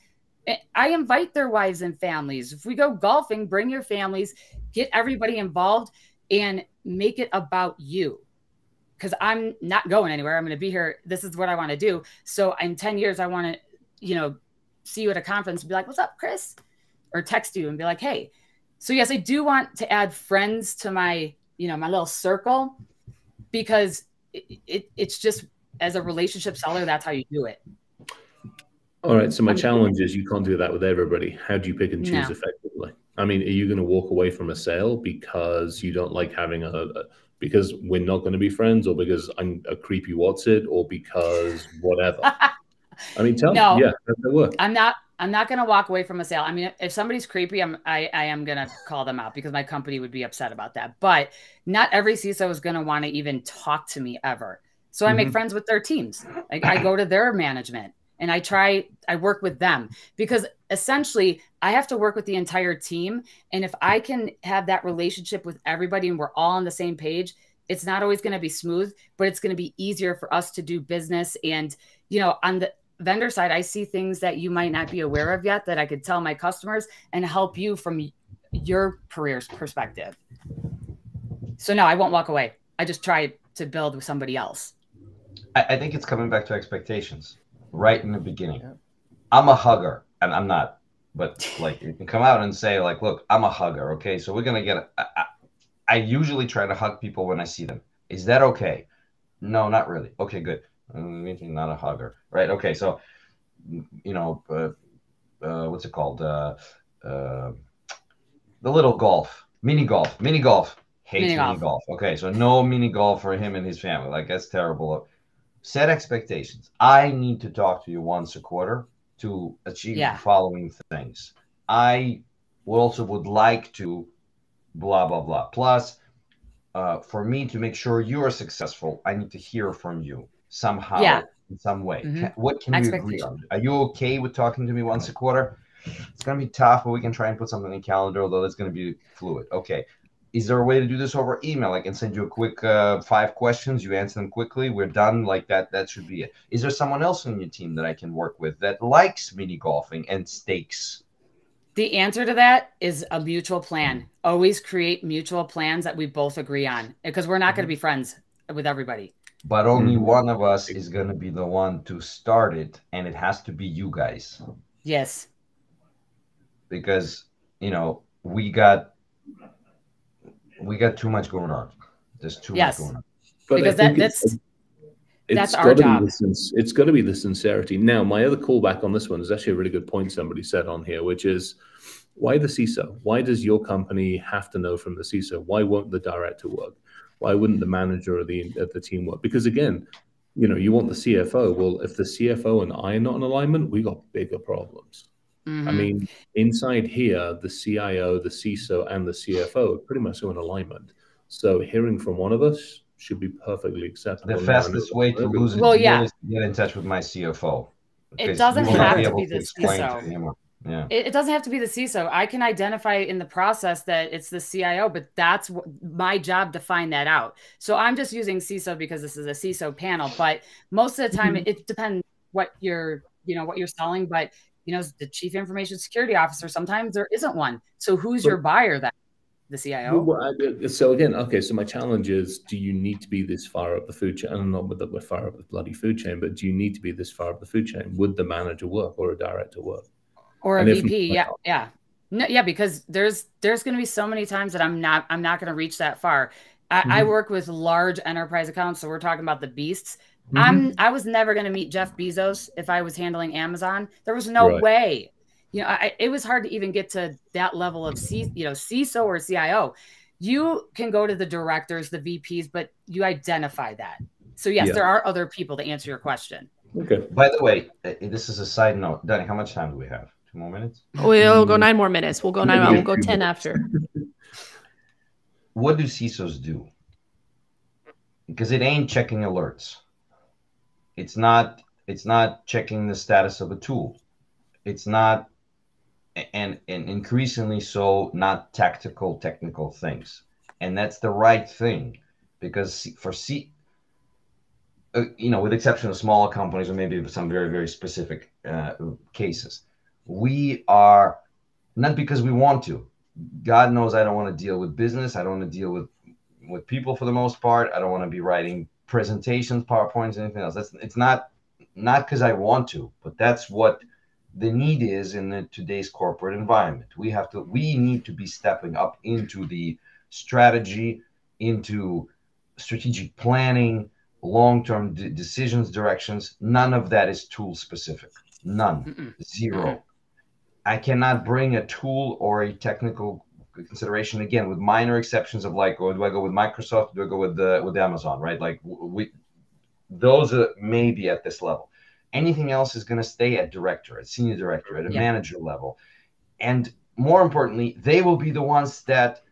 Eh, I invite their wives and families. If we go golfing, bring your families, get everybody involved and make it about you. Because I'm not going anywhere. I'm going to be here. This is what I want to do. So in 10 years, I want to, you know, see you at a conference and be like, "What's up, Chris?" or text you and be like, "Hey." So yes, I do want to add friends to my, you know, my little circle because it, it, it's just as a relationship seller, that's how you do it. All right. So my challenge is you can't do that with everybody. How do you pick and choose no. effectively? I mean, are you going to walk away from a sale because you don't like having a, a because we're not going to be friends, or because I'm a creepy what's it, or because whatever? I mean, tell no, me, yeah, that work. I'm not. I'm not going to walk away from a sale. I mean, if somebody's creepy, I'm I, I am going to call them out because my company would be upset about that. But not every CISO is going to want to even talk to me ever. So I mm-hmm. make friends with their teams. Like I go to their management and I try. I work with them because essentially I have to work with the entire team. And if I can have that relationship with everybody and we're all on the same page, it's not always going to be smooth, but it's going to be easier for us to do business and you know on the vendor side, I see things that you might not be aware of yet that I could tell my customers and help you from your career's perspective. So no, I won't walk away. I just try to build with somebody else. I, I think it's coming back to expectations right in the beginning. Yeah. I'm a hugger, and I'm not, but like you can come out and say like, look, I'm a hugger. Okay, so we're gonna get. I, I, I usually try to hug people when I see them. Is that okay? No, not really. Okay, good. I'm not a hugger, right? Okay, so you know, uh, uh, what's it called? Uh, uh, the little golf, mini golf, mini golf. Hates mini, mini golf. golf. Okay, so no mini golf for him and his family. Like that's terrible. Set expectations. I need to talk to you once a quarter to achieve yeah. the following things. I also would like to blah blah blah. Plus, uh, for me to make sure you are successful, I need to hear from you somehow, yeah. in some way. Mm-hmm. Can, what can we agree on? Are you okay with talking to me once a quarter? It's gonna be tough, but we can try and put something in calendar, although it's gonna be fluid. Okay. Is there a way to do this over email? I can send you a quick uh, five questions. You answer them quickly. We're done. Like that. That should be it. Is there someone else on your team that I can work with that likes mini golfing and stakes? The answer to that is a mutual plan. Always create mutual plans that we both agree on because we're not going to be friends with everybody. But only mm-hmm. one of us is going to be the one to start it, and it has to be you guys. Yes. Because, you know, we got we got too much going on. There's too yes. much going on. But because that, that's it's, that's our job. The, it's got to be the sincerity. Now, my other callback on this one is actually a really good point somebody said on here, which is why the CISO? Why does your company have to know from the CISO? Why won't the director work? Why wouldn't the manager or the the team work? Because again, you know, you want the CFO. Well, if the CFO and I are not in alignment, we got bigger problems. Mm-hmm. I mean, inside here, the CIO, the CISO, and the CFO are pretty much in alignment. So hearing from one of us should be perfectly acceptable. The fastest way to lose well, yeah. is to get in touch with my CFO. It doesn't have to be the CISO. Yeah. It, it, doesn't have to be the CISO. I can identify in the process that it's the CIO, but that's w- my job to find that out. So I'm just using CISO because this is a CISO panel, but most of the time mm-hmm. it, it depends what you're, you know, what you're selling, but you know, the chief information security officer, sometimes there isn't one. So who's your buyer then? The CIO. So again, okay. So my challenge is: Do you need to be this far up the food chain? And not with the we're far up the bloody food chain, but do you need to be this far up the food chain? Would the manager work or a director work? Or a and VP? yeah, yeah, no, yeah. Because there's there's going to be so many times that I'm not I'm not going to reach that far. I, mm-hmm. I work with large enterprise accounts, so we're talking about the beasts. Mm-hmm. I'm I was never going to meet Jeff Bezos if I was handling Amazon. There was no right. way. You know, I, it was hard to even get to that level of C, you know, CISO or CIO. You can go to the directors, the VPs, but you identify that. So yes, yeah. there are other people to answer your question. Okay. By the way, uh, this is a side note. Dani, how much time do we have? Two more minutes? We'll go nine more minutes. We'll go nine. We'll go ten after. What do CISOs do? Because it ain't checking alerts. It's not it's not checking the status of a tool. It's not and and increasingly so not tactical technical things. And that's the right thing because for C uh, you know, with exception of smaller companies or maybe some very, very specific uh, cases, we are not because we want to. God knows I don't want to deal with business. I don't want to deal with with people for the most part. I don't want to be writing presentations, PowerPoints, anything else. That's it's not not because I want to, but that's what the need is in the, today's corporate environment. We have to we need to be stepping up into the strategy, into strategic planning, long-term decisions, directions. None of that is tool specific. None. Mm-mm. 0 Mm-mm. I cannot bring a tool or a technical consideration again with minor exceptions of like oh, do i go with microsoft do i go with the with amazon right? Like we those are maybe at this level. Anything else is going to stay at director at senior director at a yeah. manager level. And more importantly they will be the ones that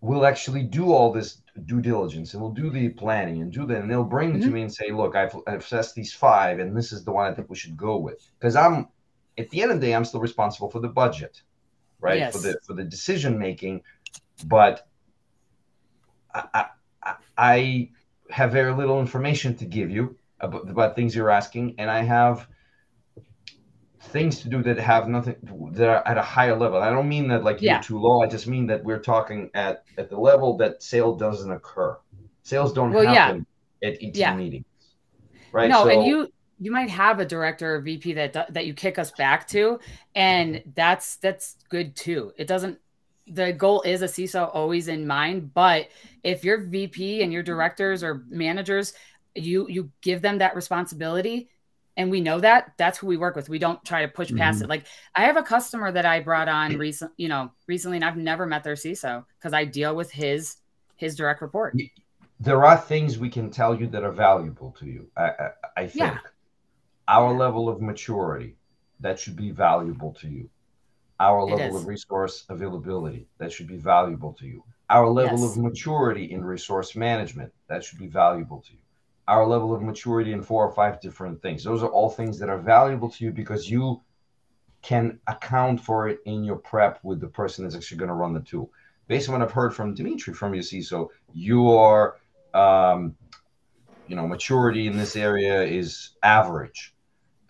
will actually do all this due diligence and will do the planning and do that and they'll bring mm-hmm. to me and say look I've, I've assessed these five and this is the one i think we should go with. Because i'm at the end of the day i'm still responsible for the budget right? Yes. For the for the decision making, but I, I, I have very little information to give you about, about things you're asking, and I have things to do that have nothing that are at a higher level. I don't mean that like yeah. you're too low. I just mean that we're talking at at the level that sale doesn't occur. Sales don't well, happen yeah. at each yeah. meeting, right? No, so, and you you might have a director or VP that that you kick us back to, and that's that's good too. It doesn't. The goal is a CISO always in mind, but if your VP and your directors or managers, you you give them that responsibility, and we know that that's who we work with. We don't try to push past mm-hmm. it. Like I have a customer that I brought on recent, you know, recently, and I've never met their CISO because I deal with his his direct report. There are things we can tell you that are valuable to you. I, I, I think yeah. Our level of maturity that should be valuable to you. Our level of resource availability that should be valuable to you. Our level yes. of maturity in resource management that should be valuable to you. Our level of maturity in four or five different things. Those are all things that are valuable to you because you can account for it in your prep with the person that's actually going to run the tool. Based on what I've heard from Dmitriy from your CISO, your um, you know maturity in this area is average.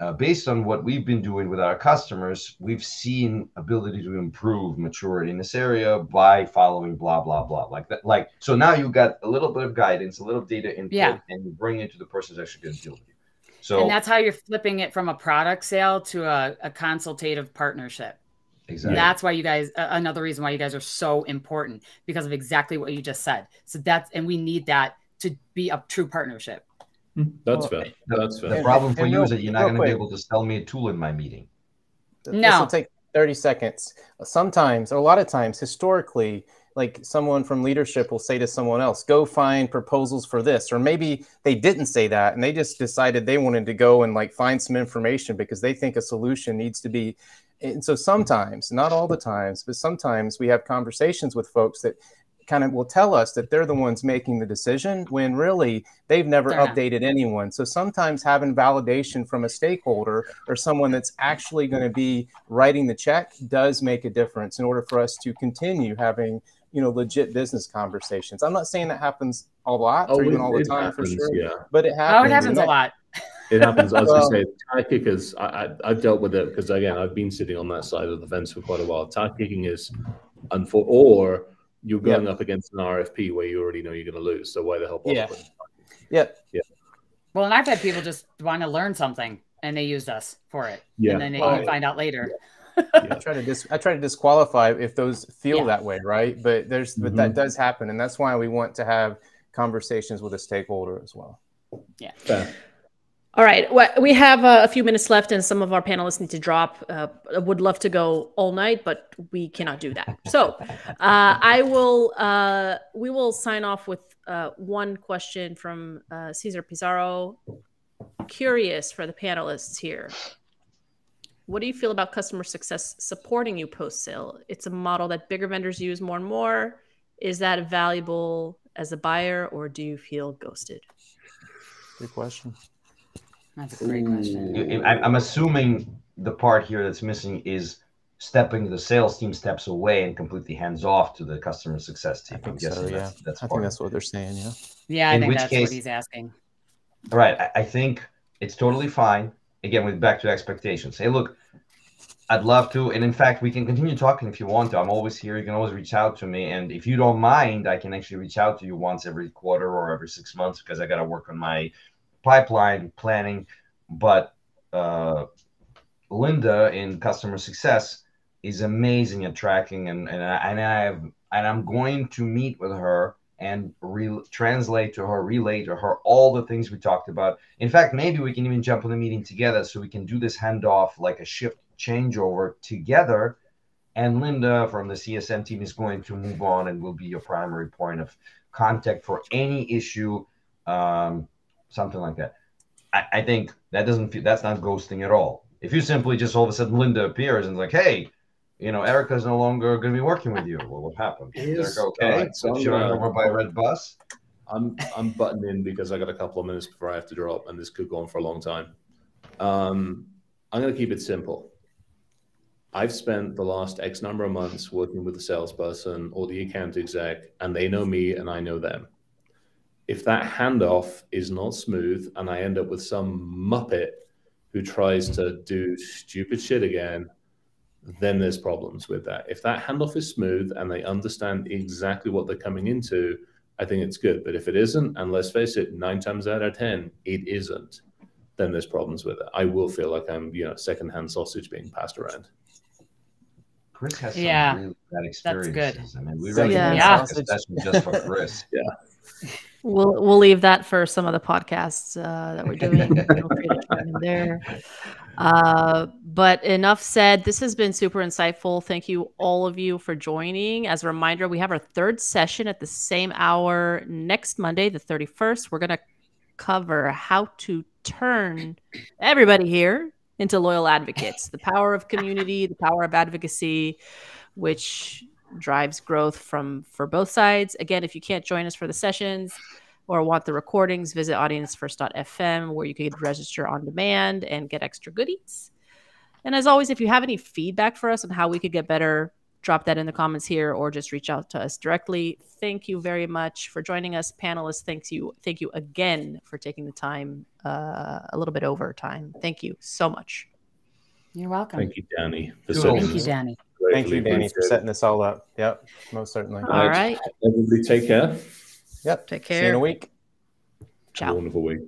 Uh, based on what we've been doing with our customers, we've seen ability to improve maturity in this area by following blah blah blah like that. Like so now you got a little bit of guidance, a little data input, yeah. and you bring it to the person who's actually going to deal with you. So and that's how you're flipping it from a product sale to a, a consultative partnership. Exactly. That's why you guys uh, another reason why you guys are so important because of exactly what you just said. So that's and we need that to be a true partnership. Hmm. That's fair. That's fair. The problem for you is that you're not going to be able to sell me a tool in my meeting. No. This will take 30 seconds. Sometimes, or a lot of times, historically, like someone from leadership will say to someone else, go find proposals for this. Or maybe they didn't say that and they just decided they wanted to go and like find some information because they think a solution needs to be. And so sometimes, not all the times, but sometimes we have conversations with folks that kind of will tell us that they're the ones making the decision when really they've never they're updated not. anyone. So sometimes having validation from a stakeholder or someone that's actually going to be writing the check does make a difference in order for us to continue having you know legit business conversations. I'm not saying that happens a lot oh, or even it, all the time happens, for sure, yeah. but it happens. Oh, it happens a lot. It happens. I was well, going to say, tie kickers. I, I, have dealt with it because again, I've been sitting on that side of the fence for quite a while. Tie kicking is, unfor- or you're going yep. up against an RFP where you already know you're going to lose. So why the hell? Yeah. Yep. Yeah. Well, and I've had people just want to learn something and they used us for it. Yeah. And then they well, find out later. Yeah yeah. I try to dis- I try to disqualify if those feel yeah. that way, right? But there's mm-hmm. but that mm-hmm. does happen, and that's why we want to have conversations with a stakeholder as well. Yeah. Fair. All right, well, we have uh, a few minutes left, and some of our panelists need to drop. Uh, I would love to go all night, but we cannot do that. So, uh, I will. Uh, we will sign off with uh, one question from uh, Cesar Pizarro. Curious for the panelists here. What do you feel about customer success supporting you post sale? It's a model that bigger vendors use more and more. Is that valuable as a buyer, or do you feel ghosted? Good question. That's a great question. I'm assuming the part here that's missing is stepping the sales team steps away and completely hands off to the customer success team. I think so, yeah. That's, that's I think that's what they're saying. Yeah. Yeah, I In think that's case, what he's asking. Right. I, I think it's totally fine again with back to expectations hey look i'd love to and in fact we can continue talking if you want to i'm always here you can always reach out to me and if you don't mind i can actually reach out to you once every quarter or every six months because i got to work on my pipeline planning but uh, linda in customer success is amazing at tracking and and, I, and i have and i'm going to meet with her and re- translate to her, relay to her all the things we talked about. In fact, maybe we can even jump on the meeting together so we can do this handoff like a shift changeover together. And Linda from the CSM team is going to move on and will be your primary point of contact for any issue, um, something like that. I, I think that doesn't feel that's not ghosting at all. If you simply just all of a sudden Linda appears and is like, hey, you know, Erika's no longer going to be working with you. Well, what happened? Is, Erika okay? Right, so should I over by a red bus? I'm I'm butting in because I got a couple of minutes before I have to drop, and this could go on for a long time. Um, I'm going to keep it simple. I've spent the last X number of months working with the salesperson or the account exec, and they know me and I know them. If that handoff is not smooth and I end up with some muppet who tries to do stupid shit again then there's problems with that. If that handoff is smooth and they understand exactly what they're coming into, I think it's good. But if it isn't, and let's face it, nine times out of 10, it isn't, then there's problems with it. I will feel like I'm, you know, secondhand sausage being passed around. Chris has some yeah, really bad experiences. That's good. I mean, we really yeah. yeah. just for Chris. yeah. We'll we'll leave that for some of the podcasts uh, that we're doing. Feel free to join in there. Uh, but enough said. This has been super insightful. Thank you, all of you, for joining. As a reminder, we have our third session at the same hour next Monday, the 31st. We're going to cover how to turn everybody here into loyal advocates, the power of community, the power of advocacy, which drives growth from for both sides. Again, if you can't join us for the sessions, or want the recordings, visit audiencefirst.fm where you can register on demand and get extra goodies. And as always, if you have any feedback for us on how we could get better, drop that in the comments here or just reach out to us directly. Thank you very much for joining us, panelists. Thanks you, thank you again for taking the time, uh, a little bit over time. Thank you so much. You're welcome. Thank you, Dani. Thank you, Dani. Thank you, Dani, for setting this all up. Yep, most certainly. All right. Everybody take care. Yep. Take care. See you in a week. Ciao. Wonderful week.